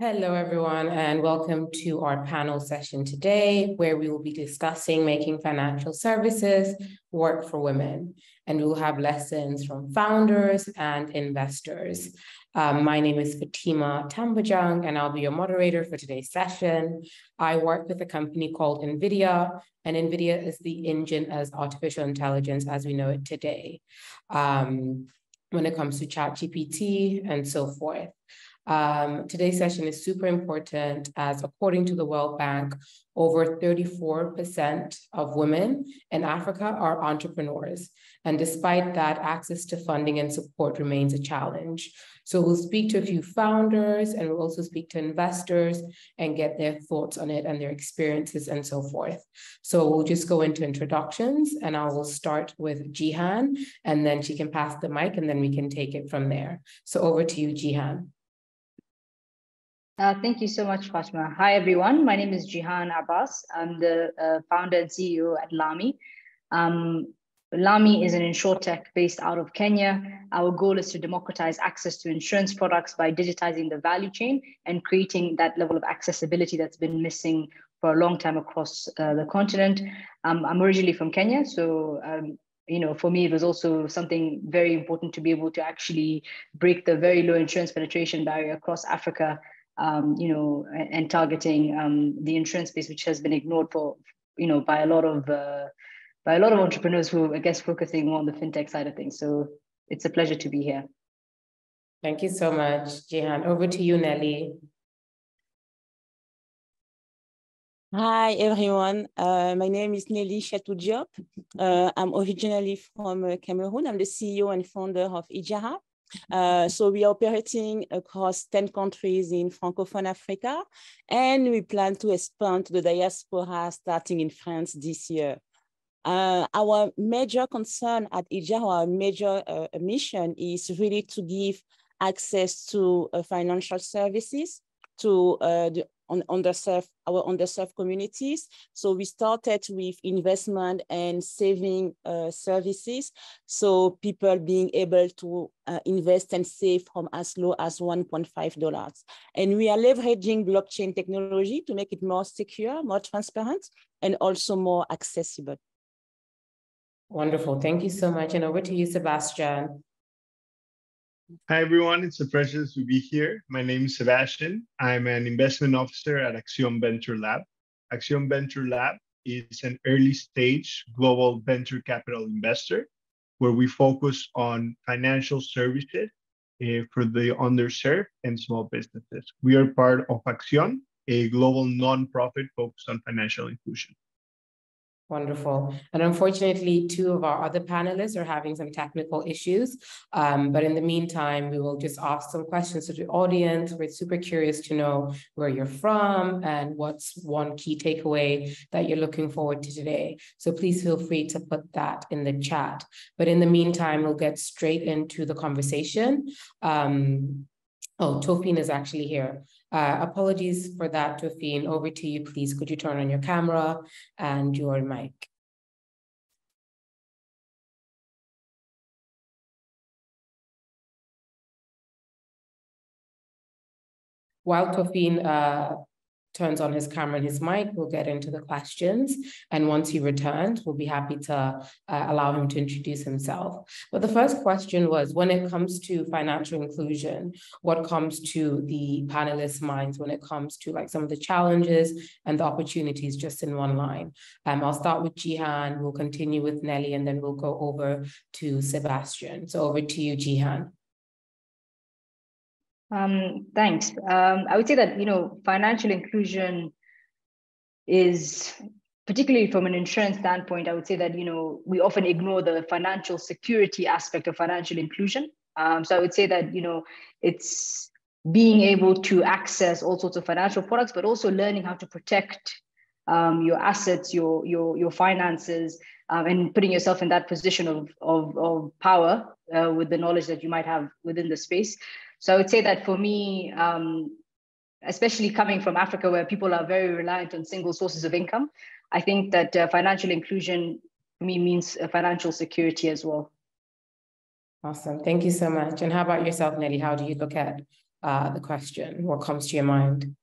Hello, everyone, and welcome to our panel session today, where we will be discussing making financial services work for women. And we will have lessons from founders and investors. Um, my name is Fatima Tambajang, and I'll be your moderator for today's session. I work with a company called NVIDIA, and NVIDIA is the engine as artificial intelligence as we know it today. Um, when it comes to ChatGPT and so forth. Um, today's session is super important as according to the World Bank, over 34% of women in Africa are entrepreneurs. And despite that, access to funding and support remains a challenge. So we'll speak to a few founders and we'll also speak to investors and get their thoughts on it and their experiences and so forth. So we'll just go into introductions and I will start with Jihan and then she can pass the mic and then we can take it from there. So over to you, Jihan. Uh, thank you so much, Fatima. Hi, everyone. My name is Jihan Abass. I'm the uh, founder and CEO at Lami. Um, Lami is an insurtech based out of Kenya. Our goal is to democratize access to insurance products by digitizing the value chain and creating that level of accessibility that's been missing for a long time across uh, the continent. Um, I'm originally from Kenya, so um, you know, for me, it was also something very important to be able to actually break the very low insurance penetration barrier across Africa um, you know, and, and targeting um, the insurance space, which has been ignored for, you know, by a lot of uh, by a lot of entrepreneurs who, I guess, focusing more on the fintech side of things. So it's a pleasure to be here. Thank you so much, Jihan. Over to you, Nelly. Hi, everyone. Uh, my name is Nelly Chatue-Diop. Uh, I'm originally from uh, Cameroon. I'm the CEO and founder of Ejara, uh, so we are operating across 10 countries in Francophone Africa, and we plan to expand to the diaspora starting in France this year. Uh, our major concern at Ejara, our major uh, mission is really to give access to uh, financial services to uh, the on underserved, our underserved communities. So we started with investment and saving uh, services. So people being able to uh, invest and save from as low as $1.5. And we are leveraging blockchain technology to make it more secure, more transparent, and also more accessible. Wonderful. Thank you so much. And over to you, Sebastian. Hi, everyone. It's a pleasure to be here. My name is Sebastian. I'm an investment officer at Accion Venture Lab. Accion Venture Lab is an early stage global venture capital investor where we focus on financial services uh, for the underserved and small businesses. We are part of Accion, a global nonprofit focused on financial inclusion. Wonderful. And unfortunately, two of our other panelists are having some technical issues. Um, but in the meantime, we will just ask some questions to the audience. We're super curious to know where you're from and what's one key takeaway that you're looking forward to today. So please feel free to put that in the chat. But in the meantime, we'll get straight into the conversation. Um, oh, Toffene is actually here. Uh, apologies for that, Toffene. Over to you, please. Could you turn on your camera and your mic? While Toffene uh, turns on his camera and his mic, we'll get into the questions. And once he returns, we'll be happy to uh, allow him to introduce himself. But the first question was, when it comes to financial inclusion, what comes to the panelists' minds when it comes to like some of the challenges and the opportunities just in one line? Um, I'll start with Jihan, we'll continue with Nelly, and then we'll go over to Sebastian. So over to you, Jihan. Um, thanks. Um, I would say that you know financial inclusion is particularly from an insurance standpoint. I would say that you know we often ignore the financial security aspect of financial inclusion. Um, so I would say that you know it's being able to access all sorts of financial products, but also learning how to protect um, your assets, your your your finances, um, and putting yourself in that position of of, of power uh, with the knowledge that you might have within the space. So I would say that for me, um, especially coming from Africa, where people are very reliant on single sources of income, I think that uh, financial inclusion for me means uh, financial security as well. Awesome. Thank you so much. And how about yourself, Nelly? How do you look at uh, the question? What comes to your mind?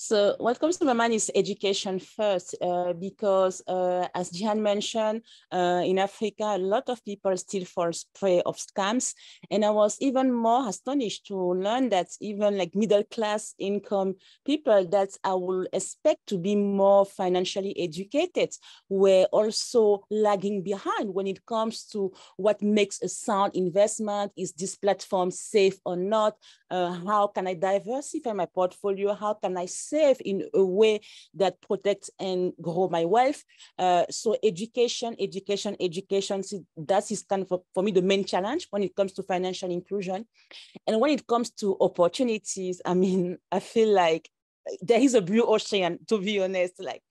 So what comes to my mind is education first, uh, because uh, as Jihan mentioned, uh, in Africa, a lot of people still fall prey of scams. And I was even more astonished to learn that even like middle class income people that I would expect to be more financially educated were also lagging behind when it comes to what makes a sound investment. Is this platform safe or not? Uh, how can I diversify my portfolio? How can I save in a way that protects and grow my wealth. Uh, so education, education, education, see, that is kind of, for, for me, the main challenge when it comes to financial inclusion. And when it comes to opportunities, I mean, I feel like there is a blue ocean, to be honest. Like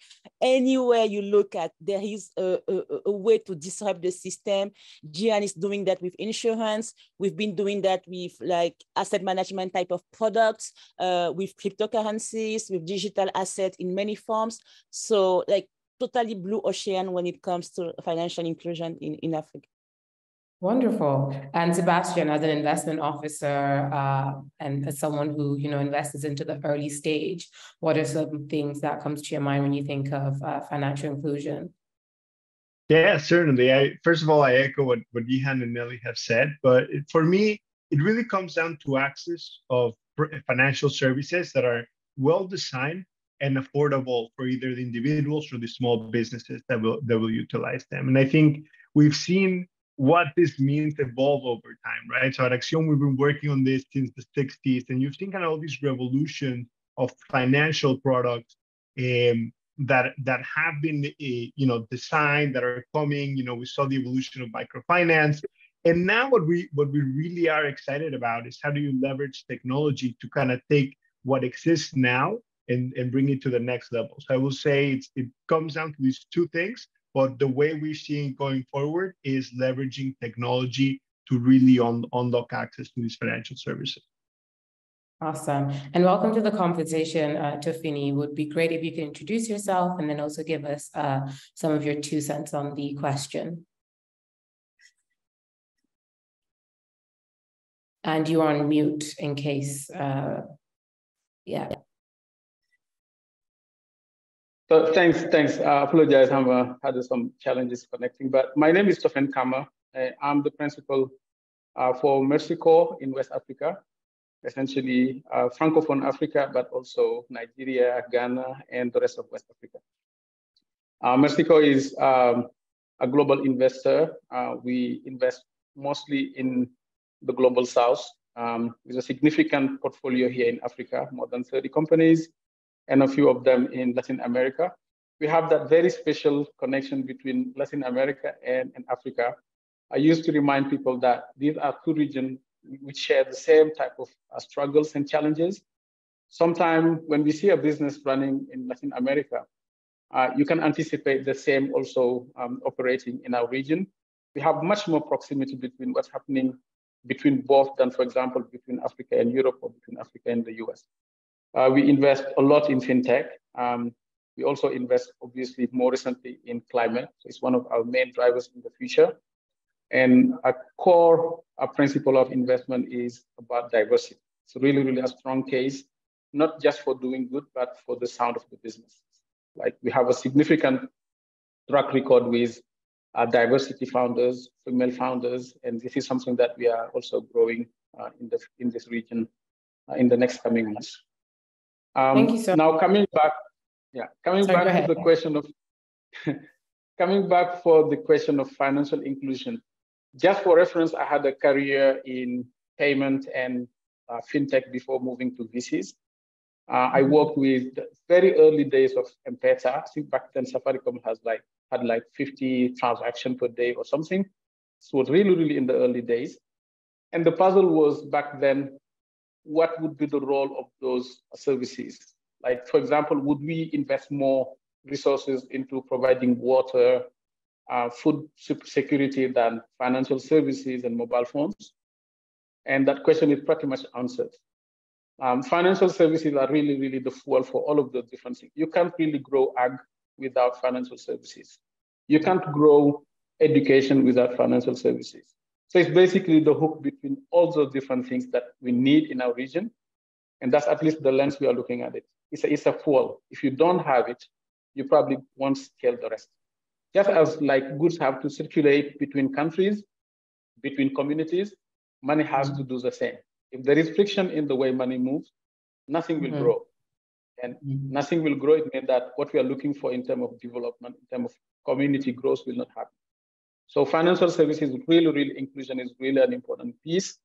anywhere you look at, there is a, a, a way to disrupt the system. Jihan is doing that with insurance. We've been doing that with like asset management type of products, uh, with cryptocurrencies, with digital assets in many forms. So like totally blue ocean when it comes to financial inclusion in, in Africa. Wonderful. And Sebastian, as an investment officer uh, and as someone who you know invests into the early stage, what are some things that comes to your mind when you think of uh, financial inclusion? Yeah, certainly. I first of all, I echo what what Jihan and Nelly have said, but it, for me, it really comes down to access of financial services that are well designed and affordable for either the individuals or the small businesses that will that will utilize them. And I think we've seen what this means evolve over time, right? So at Accion, we've been working on this since the 60s, and you've seen kind of all these revolution of financial products um, that that have been, uh, you know, designed that are coming. You know, we saw the evolution of microfinance, and now what we what we really are excited about is how do you leverage technology to kind of take what exists now and, and bring it to the next level. So I will say it comes down to these two things but the way we're seeing going forward is leveraging technology to really un- unlock access to these financial services. Awesome. And welcome to the conversation, uh, Toffene. Would be great if you could introduce yourself and then also give us uh, some of your two cents on the question. And you're on mute in case, uh, yeah. So thanks, thanks. I apologize, I've uh, had some challenges connecting, but my name is Toffene Kama. Uh, I'm the principal uh, for Corps in West Africa, essentially uh, Francophone Africa, but also Nigeria, Ghana, and the rest of West Africa. Uh, Corps is um, a global investor. Uh, we invest mostly in the global south. Um, there's a significant portfolio here in Africa, more than 30 companies, and a few of them in Latin America. We have that very special connection between Latin America and, and Africa. I used to remind people that these are two regions which share the same type of uh, struggles and challenges. Sometimes when we see a business running in Latin America, uh, you can anticipate the same also um, operating in our region. We have much more proximity between what's happening between both than, for example, between Africa and Europe or between Africa and the US. Uh, we invest a lot in fintech. Um, we also invest, obviously, more recently in climate. So it's one of our main drivers in the future. And a core a principle of investment is about diversity. It's really, really a strong case, not just for doing good, but for the sound of the business. Like we have a significant track record with uh, diversity founders, female founders, and this is something that we are also growing uh, in, the, in this region uh, in the next coming months. Um, Thank you Now coming back, yeah, coming Sorry, back to the question of coming back for the question of financial inclusion. Just for reference, I had a career in payment and uh, fintech before moving to VCs. Uh, I mm-hmm. worked with very early days of M-Pesa. I think back then Safaricom has like had like 50 transactions per day or something. So it was really, really in the early days. And the puzzle was back then what would be the role of those services? Like, for example, would we invest more resources into providing water, uh, food security than financial services and mobile phones? And that question is pretty much answered. Um, financial services are really, really the fuel for all of those different things. You can't really grow ag without financial services. You can't grow education without financial services. So it's basically the hook between all those different things that we need in our region. And that's at least the lens we are looking at it. It's a, it's a fuel. If you don't have it, you probably won't scale the rest. Just as like goods have to circulate between countries, between communities, money has to do the same. If there is friction in the way money moves, nothing will mm -hmm. grow. And mm -hmm. nothing will grow. It means that what we are looking for in terms of development, in terms of community growth will not happen. So financial services, really, really inclusion is really an important piece.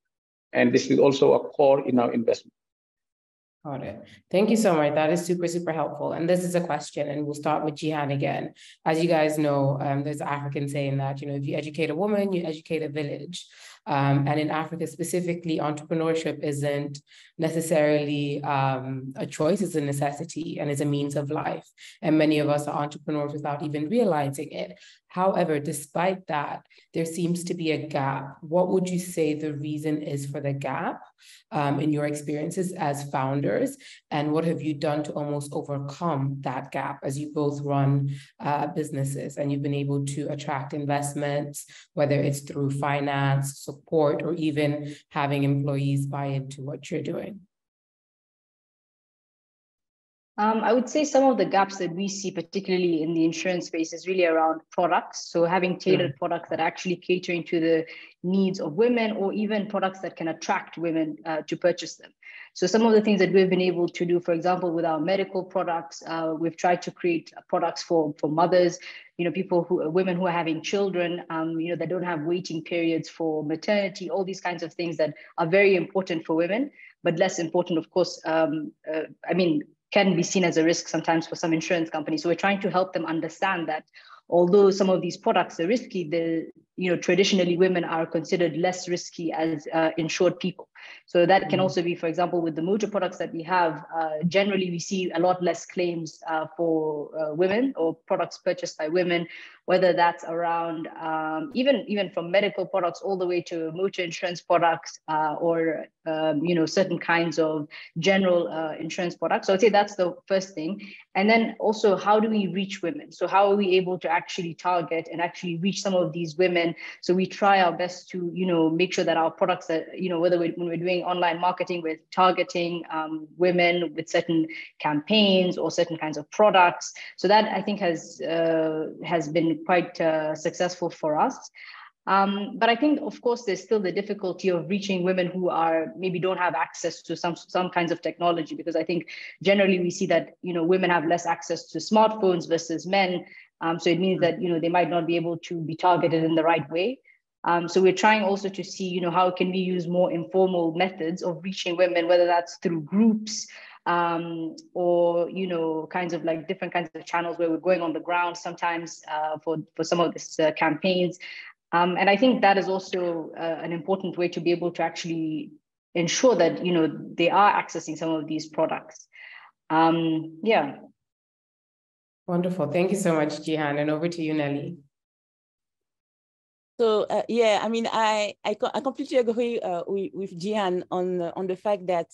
And this is also a core in our investment. Got it. Thank you so much. That is super, super helpful. And this is a question, and we'll start with Jihan again. As you guys know, um, there's an African saying that, you know, if you educate a woman, you educate a village. Um, and in Africa specifically, entrepreneurship isn't necessarily um, a choice, it's a necessity and is a means of life. And many of us are entrepreneurs without even realizing it. However, despite that, there seems to be a gap. What would you say the reason is for the gap um, in your experiences as founders? And what have you done to almost overcome that gap as you both run uh, businesses and you've been able to attract investments, whether it's through finance, support, or even having employees buy into what you're doing? Um, I would say some of the gaps that we see, particularly in the insurance space, is really around products. So having tailored products that actually catering to the needs of women, or even products that can attract women uh, to purchase them. So some of the things that we've been able to do, for example, with our medical products, uh, we've tried to create products for for mothers, you know, people who women who are having children, um, you know, that don't have waiting periods for maternity, all these kinds of things that are very important for women but less important, of course. Um, uh, I mean, can be seen as a risk sometimes for some insurance companies. So we're trying to help them understand that although some of these products are risky, the you know traditionally women are considered less risky as uh, insured people. So that can mm. also be, for example, with the motor products that we have. Uh, generally, we see a lot less claims uh, for uh, women or products purchased by women whether that's around um, even even from medical products all the way to motor insurance products uh, or um, you know certain kinds of general uh, insurance products. So I'd say that's the first thing. And then also, how do we reach women? So how are we able to actually target and actually reach some of these women? So we try our best to you know make sure that our products that you know whether we, when we're doing online marketing, we're targeting um, women with certain campaigns or certain kinds of products. So that I think has uh, has been quite uh, successful for us. Um, but I think, of course, there's still the difficulty of reaching women who are maybe don't have access to some some kinds of technology, because I think generally we see that you know women have less access to smartphones versus men. Um, so it means that you know they might not be able to be targeted in the right way. Um, so we're trying also to see you know how can we use more informal methods of reaching women, whether that's through groups um, or you know kinds of like different kinds of channels where we're going on the ground sometimes uh, for for some of these uh, campaigns. Um, and i think that is also uh, an important way to be able to actually ensure that you know they are accessing some of these products. Um, yeah wonderful. Thank you so much jihan and over to you nelly. So uh, yeah, I mean, I I, I completely agree uh, with, with Jihan on on the fact that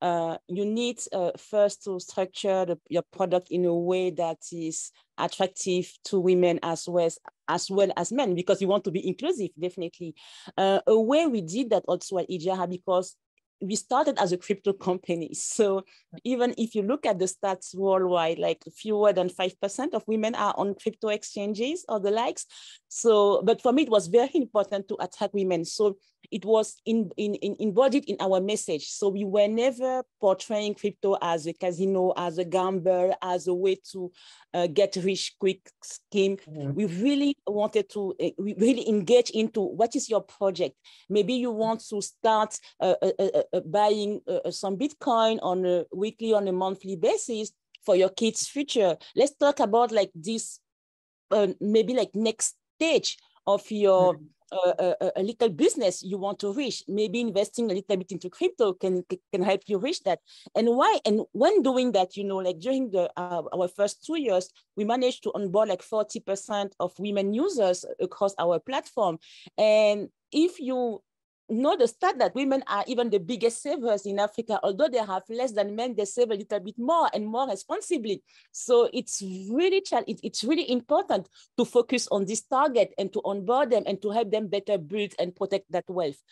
uh, you need uh, first to structure the, your product in a way that is attractive to women as well as, as well as men because you want to be inclusive definitely. Uh, a way we did that also at Ejara because we started as a crypto company. So even if you look at the stats worldwide, like fewer than 5% of women are on crypto exchanges or the likes. So, but for me, it was very important to attract women. So it was in, in, in embodied in our message. So we were never portraying crypto as a casino, as a gamble, as a way to uh, get rich quick scheme. Mm-hmm. We really wanted to uh, we really engage into what is your project. Maybe you want to start uh, uh, uh, uh buying some Bitcoin on a weekly, on a monthly basis for your kids' future. Let's talk about like this, maybe like next stage of your. Mm-hmm a, a, a, little business you want to reach. Maybe investing a little bit into crypto can can help you reach that. And why and when doing that you know like during the uh, our first two years we managed to onboard like 40 percent of women users across our platform. And if you know the stat that women are even the biggest savers in Africa, although they have less than men, they save a little bit more and more responsibly. So it's really it's really important to focus on this target and to onboard them and to help them better build and protect that wealth.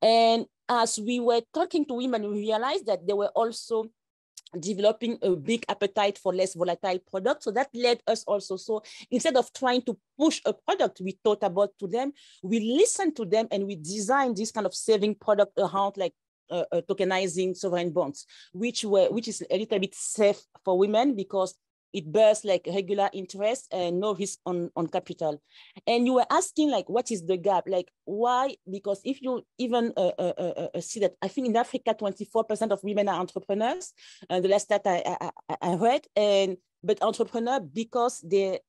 And as we were talking to women, we realized that they were also developing a big appetite for less volatile products. So that led us also. So instead of trying to push a product we thought about to them, we listened to them and we designed this kind of saving product around like uh, uh, tokenizing sovereign bonds, which were which is a little bit safe for women because it bears like regular interest and no risk on, on capital. And you were asking like, what is the gap? Like why? Because if you even uh, uh, uh, uh see that, I think in Africa, 24% of women are entrepreneurs. Uh, the last that I, I, I read, and but entrepreneur because they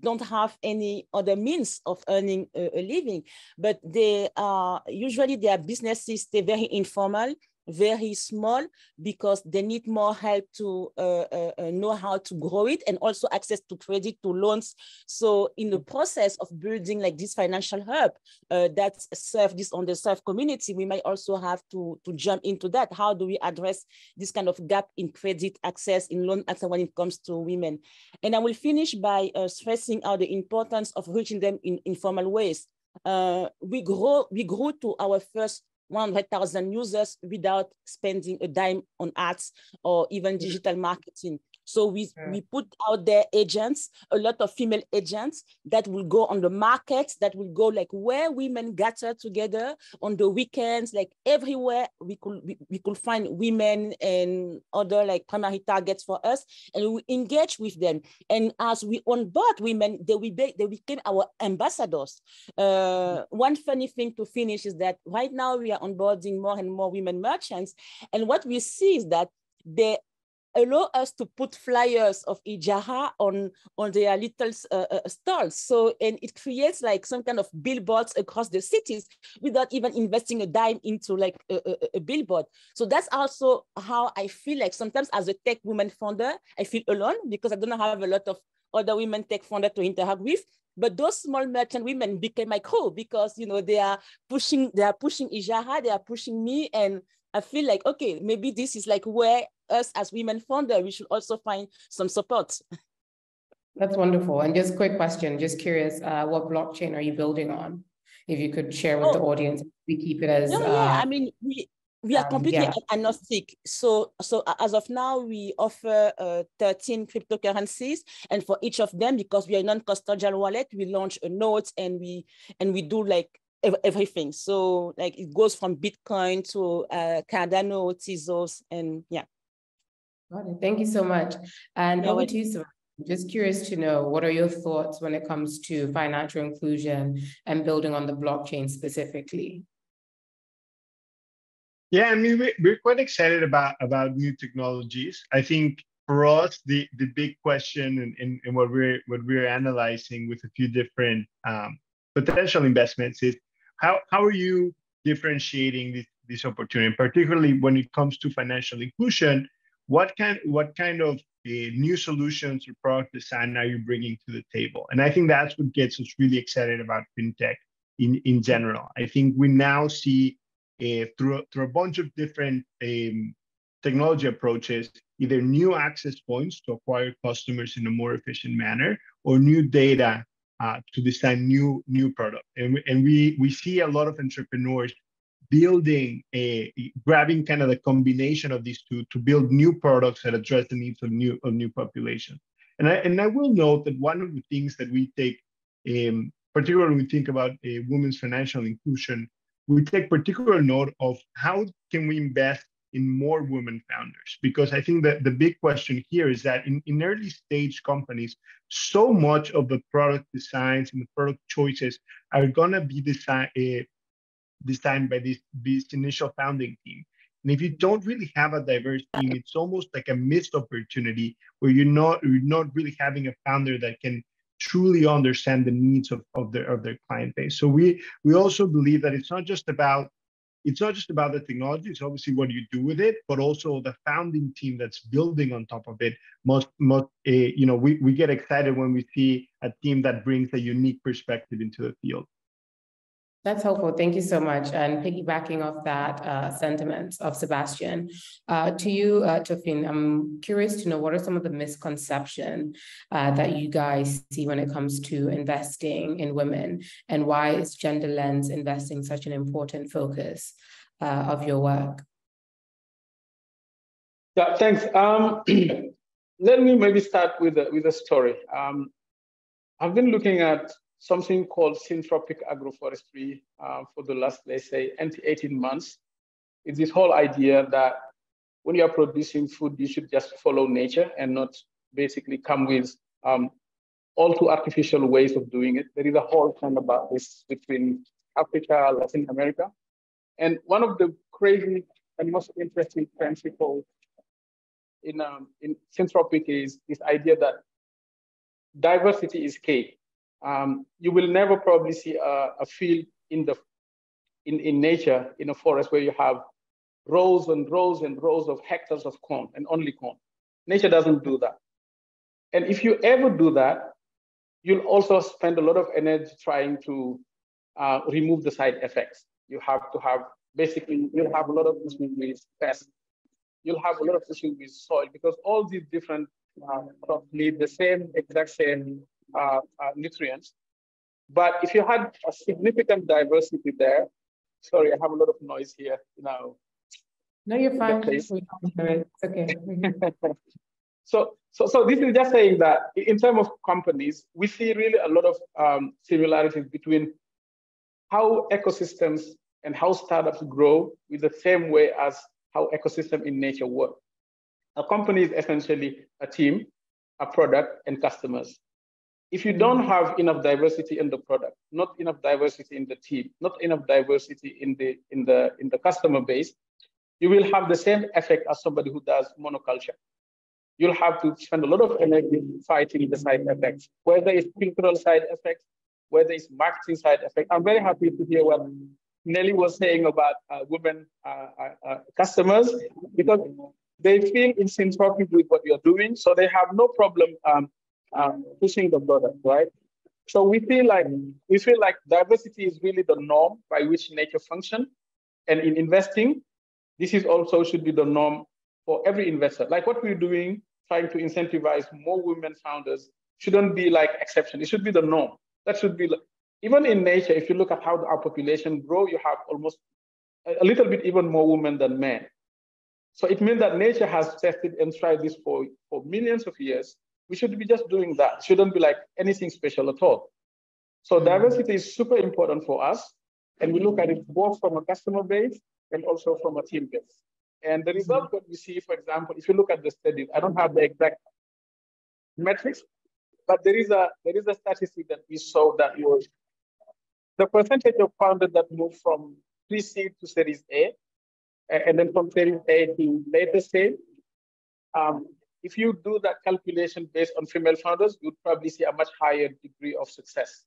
don't have any other means of earning a, a living, but they are usually their businesses, they're very informal very small because they need more help to uh, uh, uh, know how to grow it and also access to credit to loans. So in the process of building like this financial hub uh, that serve this underserved community we might also have to to jump into that. How do we address this kind of gap in credit access in loan access when it comes to women? And i will finish by uh, stressing out the importance of reaching them in informal ways. Uh, we grow we grew to our first 100,000 users without spending a dime on ads or even mm-hmm. digital marketing. So we, yeah. we put out there agents, a lot of female agents that will go on the market, that will go like where women gather together on the weekends, like everywhere we could we, we could find women and other like primary targets for us, and we engage with them. And as we onboard women, they will be, they became our ambassadors. Uh, one funny thing to finish is that right now we are onboarding more and more women merchants, and what we see is that they allow us to put flyers of Ejara on, on their little uh, uh, stalls. So, and it creates like some kind of billboards across the cities without even investing a dime into like a, a, a billboard. So that's also how I feel like sometimes as a tech woman founder, I feel alone because I don't have a lot of other women tech founder to interact with but those small merchant women became my crew because you know they are pushing they are pushing Ejara, they are pushing me and I feel like okay maybe this is like where us as women founder, we should also find some support. That's wonderful. And just quick question, just curious, uh, what blockchain are you building on? If you could share with oh, the audience, we keep it as. No, uh, yeah, I mean, we, we are um, completely yeah. agnostic. So, so as of now, we offer uh, 13 cryptocurrencies, and for each of them, because we are non-custodial wallet, we launch a note and we and we do like everything. So, like it goes from Bitcoin to uh, Cardano, Tezos, and yeah. Thank you so much. And over to you, Savannah. Just curious to know what are your thoughts when it comes to financial inclusion and building on the blockchain specifically? Yeah, I mean, we're quite excited about, about new technologies. I think for us, the, the big question and, and, and what we're what we're analyzing with a few different um, potential investments is how, how are you differentiating this, this opportunity, particularly when it comes to financial inclusion what kind what kind of uh, new solutions or product design are you bringing to the table? And I think that's what gets us really excited about fintech in in general. I think we now see uh, through through a bunch of different um, technology approaches either new access points to acquire customers in a more efficient manner or new data uh, to design new new product. And, and we we see a lot of entrepreneurs building a grabbing kind of the combination of these two to build new products that address the needs of new of new population. And I and I will note that one of the things that we take, um, particularly when we think about a women's financial inclusion, we take particular note of how can we invest in more women founders because i think that the big question here is that in, in early stage companies so much of the product designs and the product choices are going to be design, uh, designed by this, this initial founding team. And if you don't really have a diverse team, it's almost like a missed opportunity where you're not you're not really having a founder that can truly understand the needs of, of their of their client base. So we we also believe that it's not just about it's not just about the technology it's obviously what you do with it but also the founding team that's building on top of it. Most most uh, you know we, we get excited when we see a team that brings a unique perspective into the field That's helpful. Thank you so much. And piggybacking off that uh, sentiment of Sebastian, uh, to you, uh, Toffene, I'm curious to know what are some of the misconceptions uh, that you guys see when it comes to investing in women, and why is gender lens investing such an important focus uh, of your work? Yeah, thanks. Um, let me maybe start with a, with a story. Um, I've been looking at something called syntropic agroforestry uh, for the last, let's say, 18 months. It's this whole idea that when you are producing food, you should just follow nature and not basically come with um, all too artificial ways of doing it. There is a whole trend about this between Africa, Latin America. And one of the crazy and most interesting principles in, um, in syntropic is this idea that diversity is key. Um, you will never probably see a, a field in the in, in nature in a forest where you have rows and rows and rows of hectares of corn and only corn. Nature doesn't do that. And if you ever do that, you'll also spend a lot of energy trying to uh, remove the side effects. You have to have basically you'll have a lot of issues with pests. You'll have a lot of issues with soil because all these different uh, crops need the same exact same uh, uh, nutrients. But if you had a significant diversity there, sorry, I have a lot of noise here now. No, you're fine. It's okay. so, so, so this is just saying that in terms of companies, we see really a lot of um, similarities between how ecosystems and how startups grow with the same way as how ecosystem in nature work. A company is essentially a team, a product, and customers. If you don't mm-hmm. have enough diversity in the product, not enough diversity in the team, not enough diversity in the in the in the customer base, you will have the same effect as somebody who does monoculture. You'll have to spend a lot of energy fighting the side effects, whether it's cultural side effects, whether it's marketing side effects. I'm very happy to hear what Nelly was saying about uh, women uh, uh, uh customers because they feel it's in synchronity with what you're doing, so they have no problem um, um, pushing the product, right? So we feel like we feel like diversity is really the norm by which nature function, and in investing, this is also should be the norm for every investor. Like what we're doing, trying to incentivize more women founders, shouldn't be like exception. It should be the norm. That should be even in nature. If you look at how our population grow, you have almost a little bit even more women than men. So it means that nature has tested and tried this for, for millions of years we should be just doing that. Shouldn't be like anything special at all. So mm-hmm. diversity is super important for us. And we look at it both from a customer base and also from a team base. And the result that we see, for example, if you look at the study, I don't have the exact metrics, but there is a there is a statistic that we saw that was the percentage of founders that move from pre-seed to Series A, and then from Series A to later stage, um, if you do that calculation based on female founders, you'd probably see a much higher degree of success.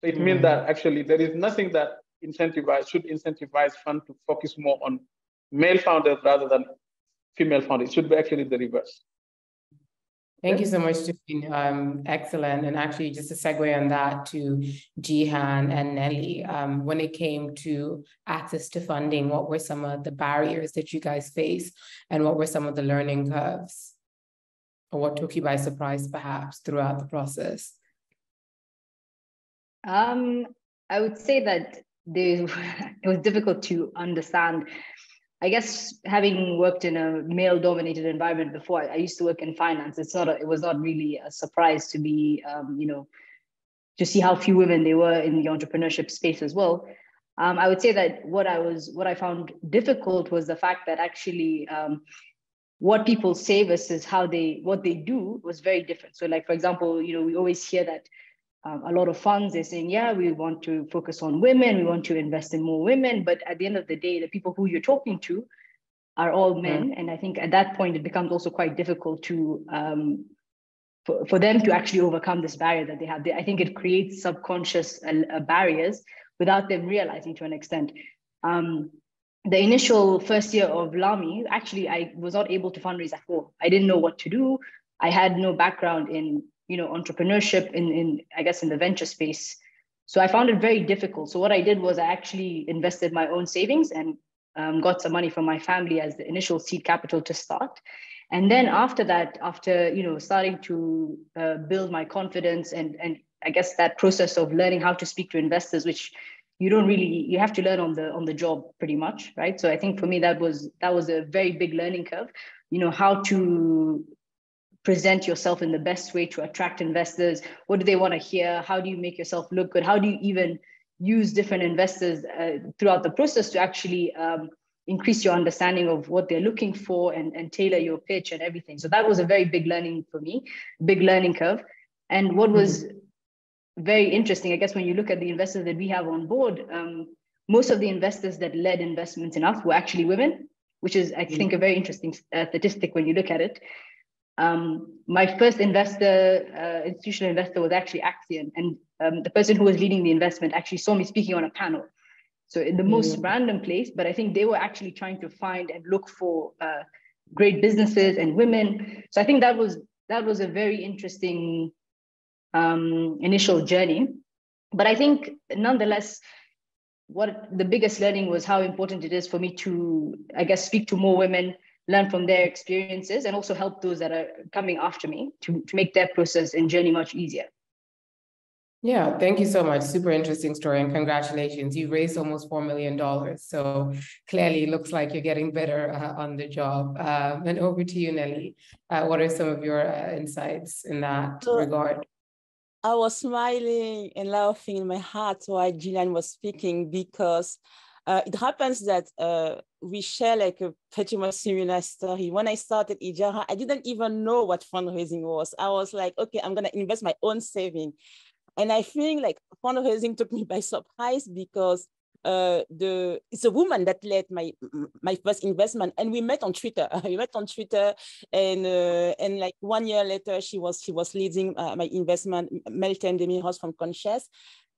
So it mm. means that actually there is nothing that incentivize should incentivize fund to focus more on male founders rather than female founders. It should be actually the reverse. Thank you so much, Toffene. Um, excellent. And actually, just a segue on that to Jihan and Nelly. Um, when it came to access to funding, what were some of the barriers that you guys faced, and what were some of the learning curves? Or what took you by surprise perhaps throughout the process? Um, I would say that they, it was difficult to understand. I guess having worked in a male-dominated environment before, I used to work in finance. It's not. A, it was not really a surprise to be, um, you know, to see how few women there were in the entrepreneurship space as well. Um, I would say that what I was, what I found difficult was the fact that actually um, what people say versus how they what they do was very different. So like for example you know we always hear that um, a lot of funds they're saying yeah we want to focus on women we want to invest in more women. But at the end of the day the people who you're talking to are all men. And i think at that point it becomes also quite difficult to um, for, for them to actually overcome this barrier that they have. I think it creates subconscious uh, barriers without them realizing to an extent. Um, the initial first year of Lami, actually, I was not able to fundraise at all. I didn't know what to do. I had no background in, you know, entrepreneurship in, in I guess, in the venture space. So I found it very difficult. So what I did was I actually invested my own savings and um, got some money from my family as the initial seed capital to start. And then after that, after you know starting to uh, build my confidence and and I guess that process of learning how to speak to investors, which you don't really you have to learn on the on the job pretty much, right? So I think for me that was that was a very big learning curve. You know how to present yourself in the best way to attract investors. What do they want to hear? How do you make yourself look good? How do you even use different investors uh, throughout the process to actually um, increase your understanding of what they're looking for and, and tailor your pitch and everything. So that was a very big learning for me, big learning curve. And what was very interesting, I guess, when you look at the investors that we have on board, um, most of the investors that led investments in us were actually women, which is, I think, a very interesting uh, statistic when you look at it. Um, my first investor, uh, institutional investor, was actually Accion, and um, the person who was leading the investment actually saw me speaking on a panel. So in the most mm-hmm. random place, but I think they were actually trying to find and look for uh, great businesses and women. So I think that was that was a very interesting um, initial journey. But I think nonetheless, what the biggest learning was how important it is for me to, I guess, speak to more women, learn from their experiences, and also help those that are coming after me to, to make their process and journey much easier. Yeah, thank you so much. Super interesting story and congratulations. You raised almost $4 million. So clearly looks like you're getting better uh, on the job. Uh, and over to you, Nelly. Uh, what are some of your uh, insights in that regard? I was smiling and laughing in my heart while Jihan was speaking because uh, it happens that uh, we share like a pretty much similar story. When I started Ejara, I didn't even know what fundraising was. I was like, okay, I'm gonna invest my own saving. And I think like fundraising took me by surprise because uh, the it's a woman that led my my first investment, and we met on Twitter. we met on Twitter, and uh, and like one year later, she was she was leading uh, my investment, Melton Demiros from Conscious,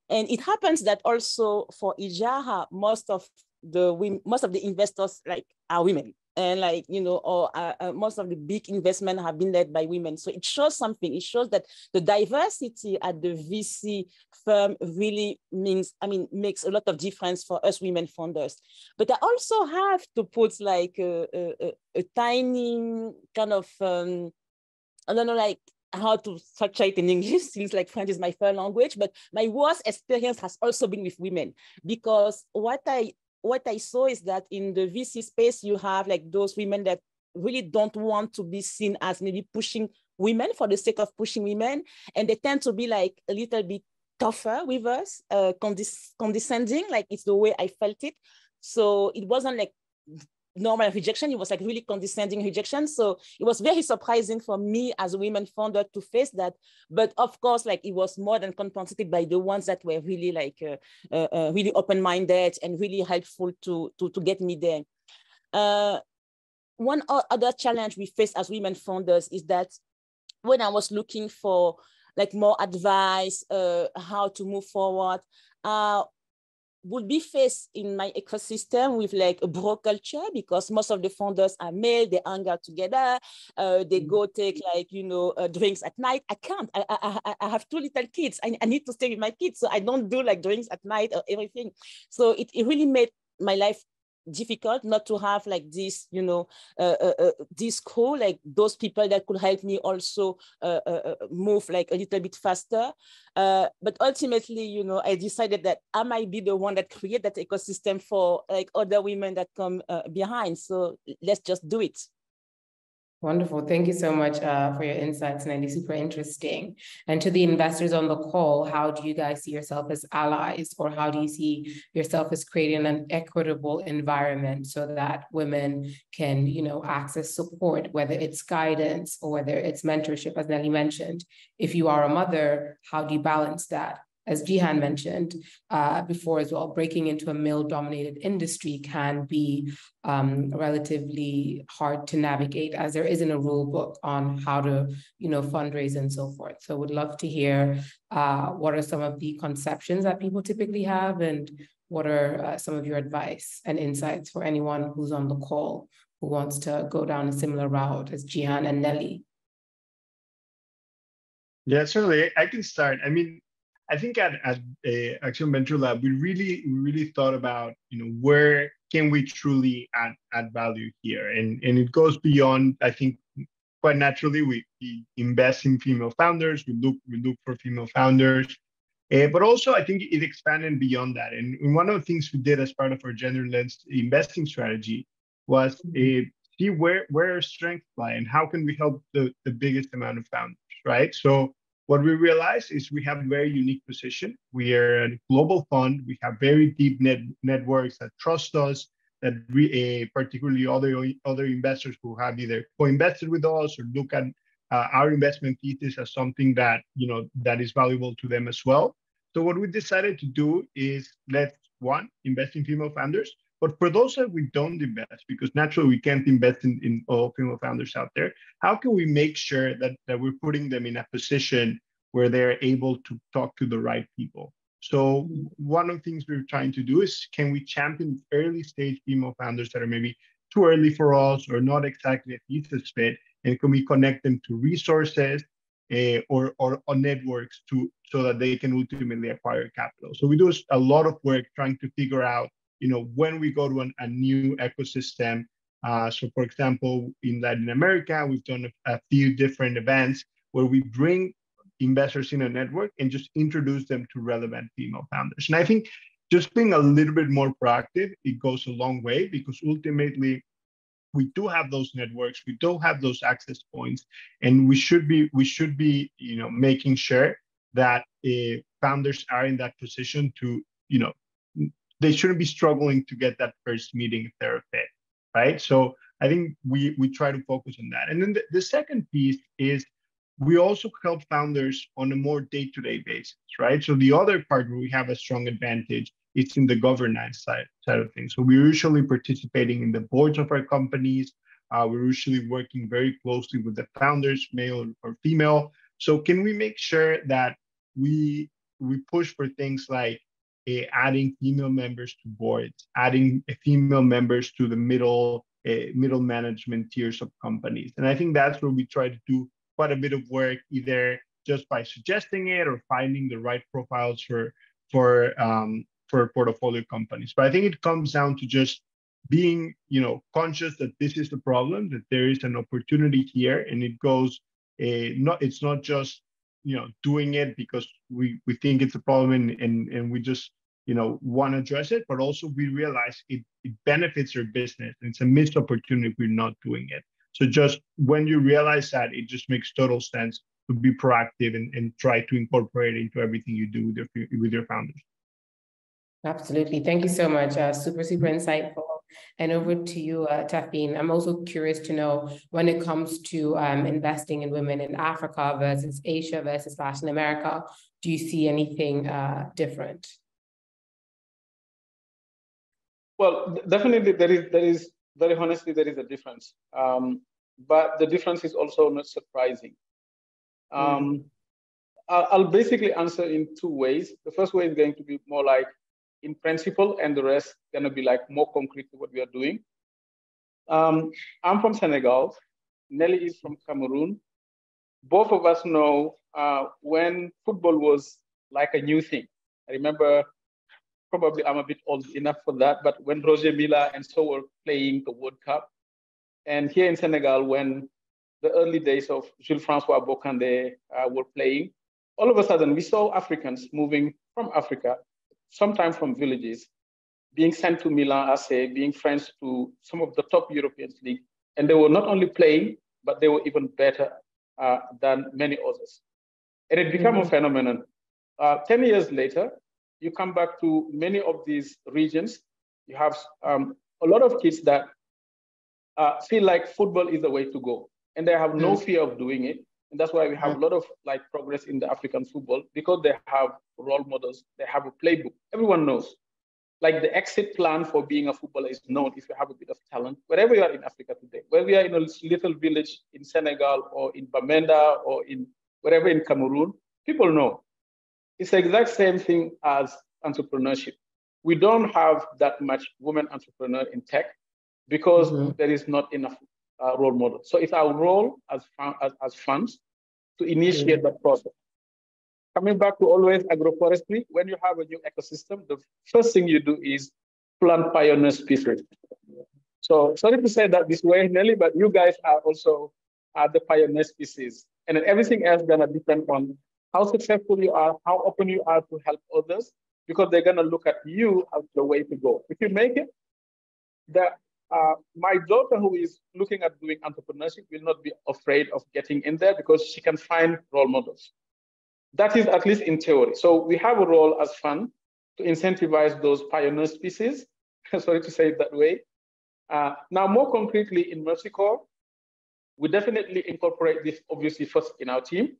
and it happens that also for Ejara, most of the we most of the investors like are women and like you know or uh, uh, most of the big investment have been led by women. So it shows something. It shows that the diversity at the vc firm really means i mean makes a lot of difference for us women founders. But i also have to put like a, a, a tiny kind of um, i don't know like how to structure it in English, since like French is my first language, but my worst experience has also been with women. Because what I what I saw is that in the VC space, you have like those women that really don't want to be seen as maybe pushing women for the sake of pushing women. And they tend to be like a little bit tougher with us, uh, condescending, like it's the way I felt it. So it wasn't like normal rejection. It was like really condescending rejection. So it was very surprising for me as a women founder to face that. But of course, like it was more than compensated by the ones that were really like uh, uh, uh, really open-minded and really helpful to, to, to get me there. Uh, one other challenge we face as women founders is that when I was looking for like more advice, uh, how to move forward, uh, would be faced in my ecosystem with like a bro culture because most of the founders are male, they hang out together, uh, they mm. go take like, you know, uh, drinks at night. I can't, I, I, I have two little kids. I, I need to stay with my kids. So I don't do like drinks at night or everything. So it, it really made my life difficult not to have like this you know uh, uh, uh, this crew like those people that could help me also uh, uh, uh, move like a little bit faster. But ultimately you know i decided that i might be the one that create that ecosystem for like other women that come behind. So let's just do it Wonderful. Thank you so much uh, for your insights, Nelly. Super interesting. And to the investors on the call, how do you guys see yourself as allies, or how do you see yourself as creating an equitable environment so that women can, you know, access support, whether it's guidance or whether it's mentorship, as Nelly mentioned. If you are a mother, how do you balance that? As Jihan mentioned uh, before as well, breaking into a male-dominated industry can be um, relatively hard to navigate as there isn't a rule book on how to, you know, fundraise and so forth. So would love to hear uh, what are some of the conceptions that people typically have and what are uh, some of your advice and insights for anyone who's on the call who wants to go down a similar route as Jihan and Nelly? Yeah, certainly. I can start. I mean, I think at, at uh, Accion Venture Lab, we really, really thought about, you know, where can we truly add, add value here? And, and it goes beyond, I think, quite naturally, we, we invest in female founders, we look, we look for female founders, uh, but also I think it expanded beyond that. And, one of the things we did as part of our gender lens investing strategy was uh, see where, where our strengths lie and how can we help the, the biggest amount of founders, right? So what we realize is we have a very unique position. We are a global fund. We have very deep net networks that trust us, that uh, particularly other, other investors who have either co-invested with us or look at uh, our investment thesis as something that, you know, that is valuable to them as well. So what we decided to do is let's one, invest in female founders, but for those that we don't invest, because naturally we can't invest in, in all female founders out there, how can we make sure that, that we're putting them in a position where they're able to talk to the right people? So one of the things we're trying to do is can we champion early stage female founders that are maybe too early for us or not exactly a thesis fit, and can we connect them to resources uh, or, or, or networks to so that they can ultimately acquire capital. So we do a lot of work trying to figure out you know, when we go to an, a new ecosystem. Uh, so, for example, in Latin America, we've done a, a, few different events where we bring investors in a network and just introduce them to relevant female founders. And I think just being a little bit more proactive, it goes a long way because ultimately we do have those networks, we do have those access points, and we should be we should be you know making sure that uh, founders are in that position to you know they shouldn't be struggling to get that first meeting if they're a fit, right? So I think we we try to focus on that. And then the, the second piece is we also help founders on a more day-to-day basis, right? So the other part where we have a strong advantage is in the governance side, side of things. So we're usually participating in the boards of our companies. Uh, we're usually working very closely with the founders, male or female. So can we make sure that we we push for things like uh, adding female members to boards, adding female members to the middle uh, middle management tiers of companies. And I think that's where we try to do quite a bit of work, either just by suggesting it or finding the right profiles for for um, for portfolio companies. But I think it comes down to just being, you know, conscious that this is the problem, that there is an opportunity here, and it goes. Uh, not it's not just you know doing it because we we think it's a problem and and, and we just you know want to address it but also we realize it, it benefits your business And it's a missed opportunity if we're not doing it. So just when you realize that it just makes total sense to be proactive and, and try to incorporate it into everything you do with your with your founders. Absolutely. Thank you so much. Uh, super super insightful and over to you, uh, Toffene. I'm also curious to know when it comes to um, investing in women in Africa versus Asia versus Latin America, do you see anything uh, different? Well, definitely there is, there is, very honestly, there is a difference. Um, but the difference is also not surprising. Um, mm. I'll, I'll basically answer in two ways. The first way is going to be more like in principle, and the rest gonna be like more concrete to what we are doing. Um, I'm from Senegal. Nelly is from Cameroon. Both of us know uh, when football was like a new thing. I remember, probably I'm a bit old enough for that, but when Roger Milla and so were playing the World Cup, and here in Senegal, when the early days of Jules Francois Bocandé uh, were playing, all of a sudden we saw Africans moving from Africa sometimes from villages, being sent to Milan AC, being friends to some of the top European league. And they were not only playing, but they were even better uh, than many others. And it became mm-hmm. a phenomenon. Uh, 10 years later, you come back to many of these regions, you have um, a lot of kids that uh, feel like football is the way to go. And they have no mm-hmm. fear of doing it. And that's why we have a lot of like progress in the African football because they have role models, they have a playbook. Everyone knows. Like the exit plan for being a footballer is known if you have a bit of talent, wherever you are in Africa today, whether we are in a little village in Senegal or in Bamenda or in wherever in Cameroon, people know. It's the exact same thing as entrepreneurship. We don't have that much women entrepreneur in tech because mm-hmm. there is not enough uh, role model. So it's our role as, as, as funds to initiate mm-hmm. the process. coming back to always agroforestry, when you have a new ecosystem, the first thing you do is plant pioneer species. So sorry to say that this way, Nelly, but you guys are also are the pioneer species. And then everything else gonna depend on how successful you are, how open you are to help others, because they're gonna look at you as the way to go. If you make it, that uh, my daughter who is looking at doing entrepreneurship will not be afraid of getting in there because she can find role models. That is at least in theory. So we have a role as fund to incentivize those pioneer species. Sorry to say it that way. Uh, now, more concretely in Corps, we definitely incorporate this obviously first in our team.